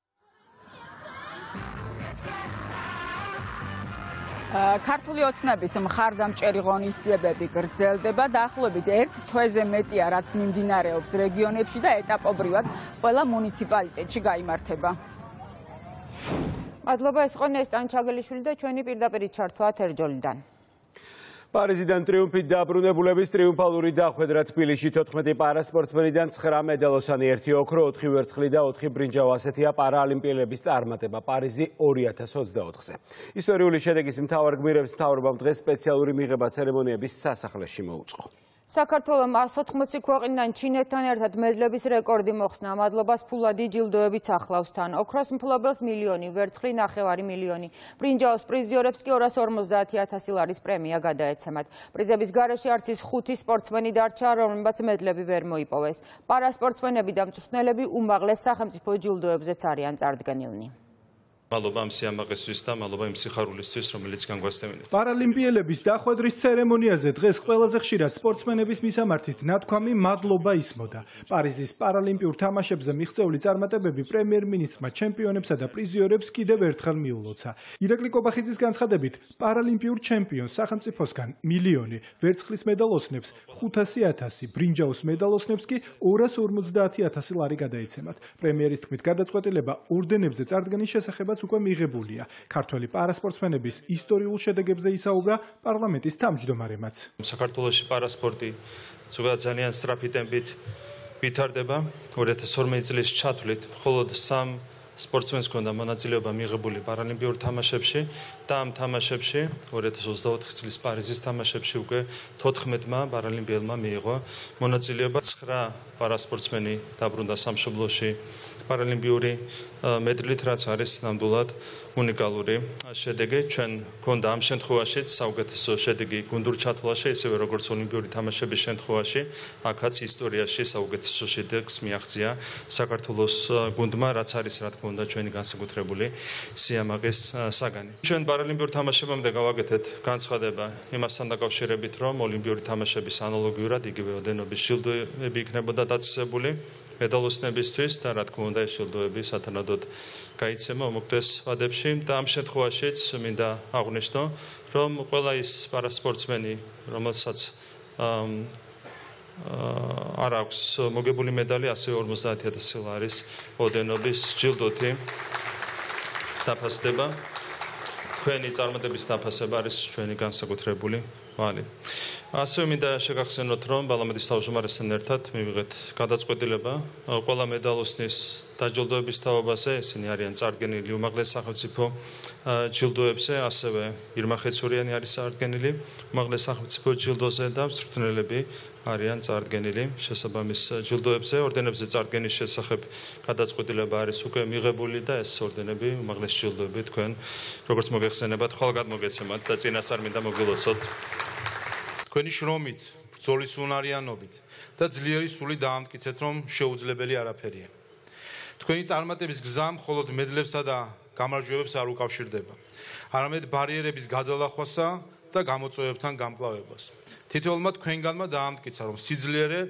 ქართული ოცნების მხარდამჭერი ღონისძიებები გრძელდება დაახლოებით ერთ თვეზე მეტია რაც მიმდინარეობს რეგიონებში და ეტაპობრივად ყველა მუნიციპალიტეტში გამართება. მადლობა ეს ყონე სტანჩაგელიშვილი და ჩვენი პირდაპირ ჩართვა თერჯოლიდან. პარიზიდან ტრიუმფით დაბრუნებულების ტრიუმფალური დახვედრა თბილისში 14 პარასპორტსმენიდან 9 მედალოსანი 1 ოქრო, 4 ვერცხლი და 4 ბრინჯაო ასეთია პარაოლიმპიელების წარმატება პარიზი 2024-ზე. ისტორიული შედეგის მთავარ გმირებს მთავრობამ დღეს სპეციალური მიღება ცერემონიების სასახლეში მოუწყო. საქართველოს 180 ქვეყნიდან ჩინეთთან ერთად მედლების რეკორდი მოხსნა. მადლობას ფულადი ჯილდოებიც ახლავს თან. ოქროს მფლობელს მილიონი, ვერცხლი ნახევარი მილიონი. ბრინჯაოს პრიზიორებს კი 250000 ლარის პრემია გადაეცემათ. პრიზების გარეშე არც ის ხუთი სპორტსმენი დარჩა, რომლებიც მედლები ვერ მოიპოვეს. პარასპორტსმენები და მწვრთნელები უმაღლეს სახელმწიფო ჯილდოებზეც არიან წარდგენილნი. მადლობა ამ სიამაყესთვის და მადლობა იმ სიხარულისთვის, რომელიც განგვასწევინეთ. პარალიმპიელების დახვედრის ცერემონიაზე დღეს ყველაზე ხშირად სპორტსმენების მისამართით ნათქვამი მადლობა ისმოდა. პარიზის პარალიმპიურ თამაშებზე მიღწეული წარმატებები პრემიერ-მინისტრმა ჩემპიონებსა და პრიზიორებს კიდევ ერთხელ მიულოცა. ირაკლი კობახიძის განცხადებით, პარალიმპიურ ჩემპიონს სახელმწიფოსგან მილიონი, ვერცხლის მედალოსნებს 500000, ბრინჯაოს მედალოსნებს კი 250000 ლარი გადაიცემათ. პრემიერის თქმით, გადაწყვეტილება ორდენებზე წარდგენის შესახებაც უკვე მიღებულია. ქართველი პარასპორტსმენების ისტორიულ შედეგებზე ისაუბრა პარლამენტის თავმჯდომარემაც. საქართველოსი პარასპორტი ზოგადად ძალიან სწრაფი ტემპით ვითარდება. 2012 წლის ჩათვლით მხოლოდ 3 სპორტსმენს ჰქონდა მონაწილეობა მიღებული პარალიმპიურ თამაშებში და ამ თამაშებში 2024 წლის პარიზის თამაშებში უკვე 14-მა პარალიმპიელმა მიიღო მონაწილეობა 9 პარასპორტსმენი დაბრუნდა სამშობლოში პარალიმპიური მედლით, რაც არის ნამდვილად უნიკალური შედეგი. ჩვენ გქონდა ამ შემთხვევაში საუკეთესო შედეგი გუნდურ ჩათვლაში, ისევე როგორც ოლიმპიური თამაშების შემთხვევაში, აქაც ისტორიაში საუკეთესო შედეგს მიაღწია საქართველოს გუნდმა, რაც არის რა თქმა უნდა ჩვენი განსაკუთრებული სიამაყის საგანი. ჩვენ პარალიმპიურ თამაშებამდე გავაკეთეთ განცხადება იმასთან დაკავშირებით, რომ ოლიმპიური თამაშების ანალოგიურად იგივე ოდენობის შილდოები იქნებოდა დაწესებული. მედალოსნებისთვის და რა თქმა უნდა ეს ჯილდოები სათანადოდ გაიცემა უმოკლეს ვადებში და ამ შემთხვევაშიც მინდა აღვნიშნო, რომ ყველა ის პარასპორტსმენი, რომელსაც არ აქვს მოგებული მედალი, ასევე 50000 ლარის ოდენობის ჯილდოთი დაფასდება. თქვენი წარმატების დაფასება არის ჩვენი განსაკუთრებული მალე. ასევე მინდა შეგახსენოთ, რომ ბალამედის თავმჯდომარესთან ერთად მივიღეთ გადაწყვეტილება ყველა მედალოსნის დაჯილდოების თავობაზე, ესენი არიან წარდგენილი უმაღლეს სახელმწიფო ჯილდოებზე, ასევე ირმა ხეცურიანი არის წარდგენილი უმაღლეს სახელმწიფო ჯილდოზე და მწვრთნელები არიან წარდგენილი შესაბამის ჯილდოებზე. ორდენებზე წარდგენის შესახებ გადაწყვეტილება არის უკვე მიღებული და ეს ორდენები უმაღლეს ჯილდოები თქვენ როგორც მოგეხსენებათ, ხვალ გადმოგეცემათ და წინასწარ მინდა მოგილოცოთ. თქვენი შრომით, ბრძოლის უნარიანობით და ძლიერი სული დაამტკიცეთ, რომ შეუძლებელი არაფერია. თქვენი წარმატების გზა მხოლოდ მედლებსა და გამარჯვებებს არ უკავშირდება, არამედ ბარიერების გადალახვასა და გამოწვევებთან გამკლავებას. თითოეულმა თქვენგანმა დაამტკიცა, რომ სიძლიერე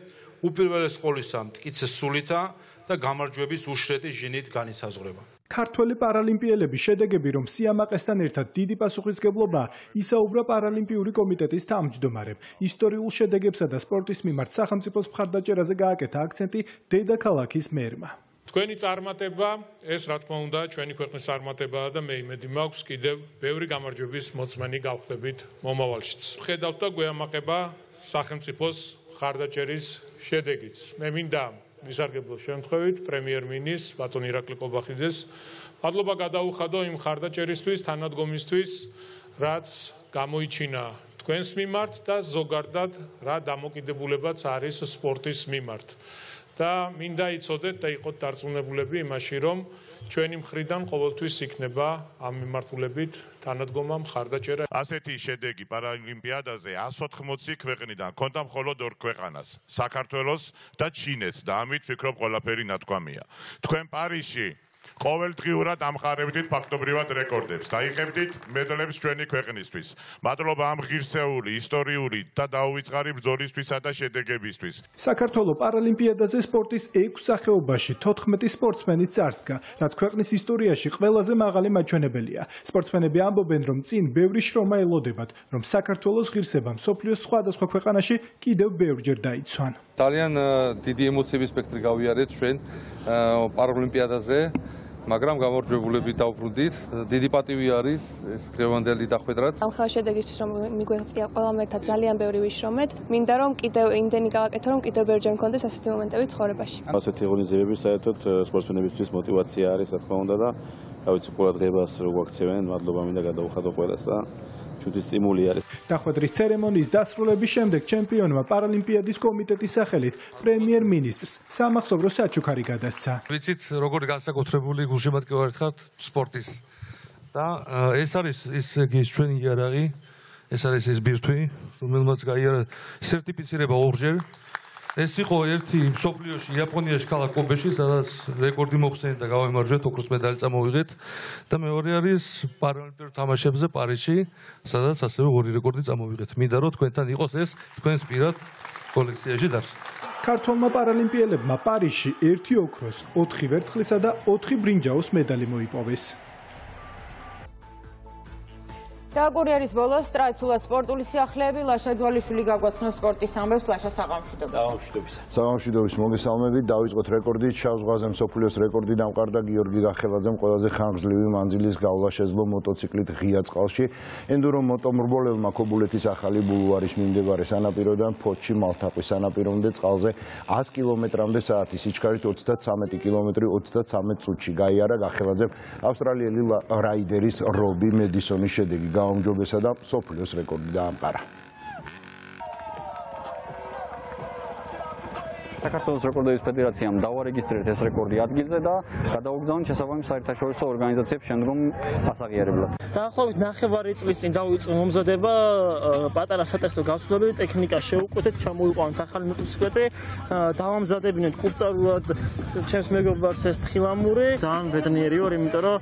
უპირველეს ყოვლისა მტკიცე სულითა და გამარჯვების უშრეთი ჟინით განისაზღვრება. ქართველი პარალიმპიელების შედეგები რომ სიამაყესთან ერთად დიდი პასუხისგებლობა ისაუბრა პარალიმპიური კომიტეტის თავმჯდომარემ ისტორიულ შედეგებსა და სპორტის მიმართ სახელმწიფოს მხარდაჭერაზე გააკეთა აქცენტი დედაქალაქის მერმა თქვენი წარმატება ეს რა თქმა უნდა ჩვენი ქვეყნის წარმატებაა და მე იმედი მაქვს კიდევ ბევრი გამარჯვების მოწმენი გავხდებით მომავალშიც. ხედავთ და გვეამაყება სახელმწიფოს მხარდაჭერის შედეგიც. მე მინდა ვისარგებლო შემთხვევით პრემიერ-მინისტრ ბატონ ირაკლი ყობახიძეს მადლობა გადაუხადო იმ ხარდაჭერისთვის თანადგომისთვის რაც გამოიჩინა თქვენს მიმართ და ზოგადად რა დამოკიდებულებაც არის სპორტის მიმართ და მინდა იცოდეთ და იყოთ დარწმუნებულები იმაში, რომ ჩვენი მხრიდან ყოველთვის იქნება ამ მიმართულებით თანადგომა მხარდაჭერა. ასეთი შედეგი პარალიმპიადაზე 180 ქვეყნიდან ქონდა მხოლოდ ორ ქვეყანას, საქართველოს და ჩინეთს და ამით ფიქრობ ყველაფერი ნათქვამია. თქვენ პარიზში ყოველდღიურად ამხარებდით ფაქტობრივად რეკორდებს. დაიღებდით მედლებს ჩვენი ქვეყნისთვის. მადლობა ამ ღირსეული, ისტორიული და დაუვიწყარი ბრძოლისთვისა და შედეგებისთვის. საქართველოს პარალიმპიადაზე სპორტის 6 სახეობაში 14 სპორტსმენი წარსდგა, რაც ქვეყნის ისტორიაში ყველაზე მაღალი მაჩვენებელია. სპორტსმენები ამბობენ, რომ წინ ბევრი შრომა ელოდებათ, რომ საქართველოს ღირსება მსოფლიოს სხვადასხვა ქვეყანაში კიდევ ბევრჯერ დაიცვან. ძალიან დიდი ემოციების სპექტრი გავიარეთ ჩვენ პარალიმპიადაზე. მაგრამ გამარჯვებულები დავბრუნდით. დიდი პატივი არის ეს დღევანდელი დახვედრაც. ამ ხელშედეგისთვის რომ მიგვეღწია ყველამ ერთად ძალიან ბევრი ვიშრომეთ. მინდა რომ კიდევ იმდენი გავაკეთო, რომ კიდევ ბევრჯერ მქონდეს ასეთი მომენტები ცხოვრებაში. ასეთი ორგანიზებები საერთოდ э, სპორტსმენებისთვის мотивация არის, რა თქმა უნდა და რა ვიცი ყურადღებას რო გვაქცევენ, მადლობა მინდა გადავხადო ყველას და ჩვენი სტიმული არის. დახვედრის ცერემონიის დასრულების შემდეგ ჩემპიონმა პარალიმპიადის კომიტეტის სახელით პრემიერ-მინისტრს სამახსოვრო საჩუქარი გადასცა. ვიცით, როგორი განსაკუთრებული გულშემატკივარი ხართ სპორტის. და ეს არის ის ის ჩვენი იარაღი, ეს არის ეს ბირთვი, რომელმაც გაიარა სერტიფიცირება ორჯერ. ეს იყო ერთი მსოფლიოში იაპონიაში ქალაქ კობეში, სადაც რეკორდი მოხსენით და გავემარჯვეთ, ოქროს მედალი წამოვიღეთ და მეორე არის პარალიმპიურ თამაშებზე პარიზში, სადაც ასევე ორი რეკორდი წამოვიღეთ. მინდა რომ თქვენთან იყოს ეს თქვენს პირად კოლექციაში დარჩა. ქართულმა პარალიმპიელებმა პარიზში ერთი ოქროს, ოთხი ვერცხლისა და ოთხი ბრინჯაოს მედალი მოიპოვეს. და კურიერის ბოლოს ტრადიციულად სპორტული სიახლეები ლაშა დვალიშვილი გაგვაცნობს სპორტის ამბებს ლაშა საღამშვიდობის. საღამშვიდობის. საღამშვიდობის მოგესალმებით. დავიწყოთ რეკორდით. შავზღვაზე მსოფლიოს რეკორდი დამყარდა გიორგი გახელაძემ ყველაზე ხანგრძლივი მანძილის გავლა შეძლო მოტოციკლით ღია წყალში. ენდურო მოტომრბოლელმა ქობულეთის ახალი ბულვარის მიმდებარე სანაპიროდან ფოჩი მალთაყვის სანაპირომდე წყალზე 100 კილომეტრამდე საათი სიჩქარით 33 კილომეტრი 33 წუთში გაიარა გახელაძემ ავსტრალიელი რაიდერის რობი მედისონის შედეგი გაუმჯობესა და სოფლიოს რეკორდი დაამყარა. საქართველოს რეკორდების ფედერაციამ დავარეგისტრირეთ ეს რეკორდი ადგილზე და გადაუგზავნით შესაბამის საერთაშორისო ორგანიზაციებს შემდგომ ასაღიარებლად. დაახლოებით ნახევარი წლის წინ დავიწყე მომზადება პატარა სატესტო გასვლები ტექნიკა შეუკვეთეთ ჩამოიყვანეთ ახალი მოტოციკლეტი დავამზადებინეთ კურსტარულად ჩემს მეგობარს ეს თხილამური. ძალიან ბედნიერი ვარ იმიტომ რომ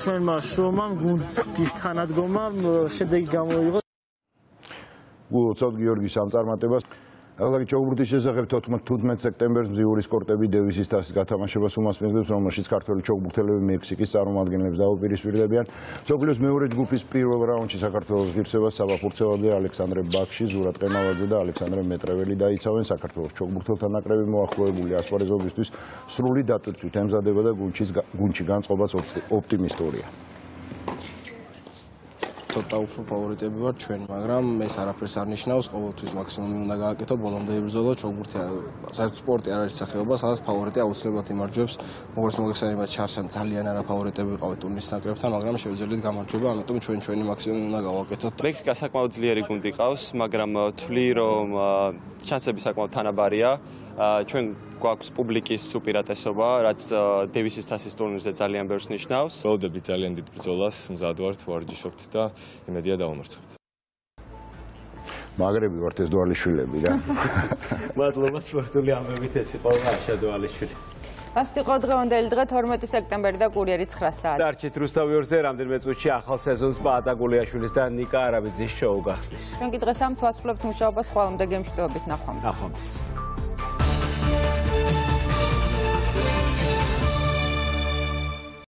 ჩვენმა შრომამ გუნდის თანადგომა შედეგი გამოიღო. გულოცავთ გიორგის ამწარმატებას აღლაკი ჩოგბურთის შესახებ 15 სექტემბერს მზიურის კორტები დევისის თასის გათამაშებას უმასპინძლებს, რომელშიც ქართველი ჩოგბურთელები მექსიკის წარმომადგენლებს დაუპირისპირდებიან. სოფლიოს მეორე ჯგუფის პირველ რაუნდში საქართველოს ღირსებას საბაფურცელაძე, ალექსანდრე ბაქში, ზურატ ყემალაძე და ალექსანდრე მეტრეველი დაიცავენ. საქართველოს ჩოგბურთელთა ნაკრები მოახლოებული ასპარეზობისთვის სრული დატვირთვით ემზადება და გუნჩის გუნჩი განწყობაც ოპტიმისტურია. ცოტა უფრო ფავორიტები ვარ ჩვენ, მაგრამ ეს არაფერს არ ნიშნავს, ყოველთვის მაქსიმუმი უნდა გააკეთო, ბოლომდე იბრძოლო, ჩოგბურთი საერთოდ სპორტი არ არის სახეობა, სადაც ფავორიტი აუცილებლად იმარჯვებს. როგორც მოგეხსენება ჩარშან ძალიან არა ფავორიტები ვიყავით ტურნირის ნაკრებთან, მაგრამ შევიძლით გამარჯვება, ამიტომ ჩვენ ჩვენი მაქსიმუმი უნდა გავაკეთოთ. მექსიკა საკმაოდ ძლიერი გუნდი ყავს, მაგრამ თვლი რომ შანსები საკმაოდ თანაბარია. ჩვენ გვაქვს პუბლიკის უპირატესობა, რაც დევისის თასის ტურნირზე ძალიან ბევრს ნიშნავს. ველოდები ძალიან დიდ ბრძოლას, მზად ვართ, ვარჯიშობთ და იმედია დავამარცხებთ. მაგრები ვართ ეს დვალიშვილები რა. მადლობა სპორტული ამბებით ეს იყო აშა დვალიშვილი. ასეთ იყო დღევანდელი დღე 12 სექტემბერი და კურიერი 9 საათი. დარჩით რუსთავი ორზე რამდენიმე წუთში ახალ სეზონს პაატაგულიაშვილის და ნიკა არაბიძის შოუ გახსნის. ჩვენ კი დღეს ამ თვასრულებთ მუშაობას ხვალამდე გემშვიდობით ნახვამდის. ნახვამდის.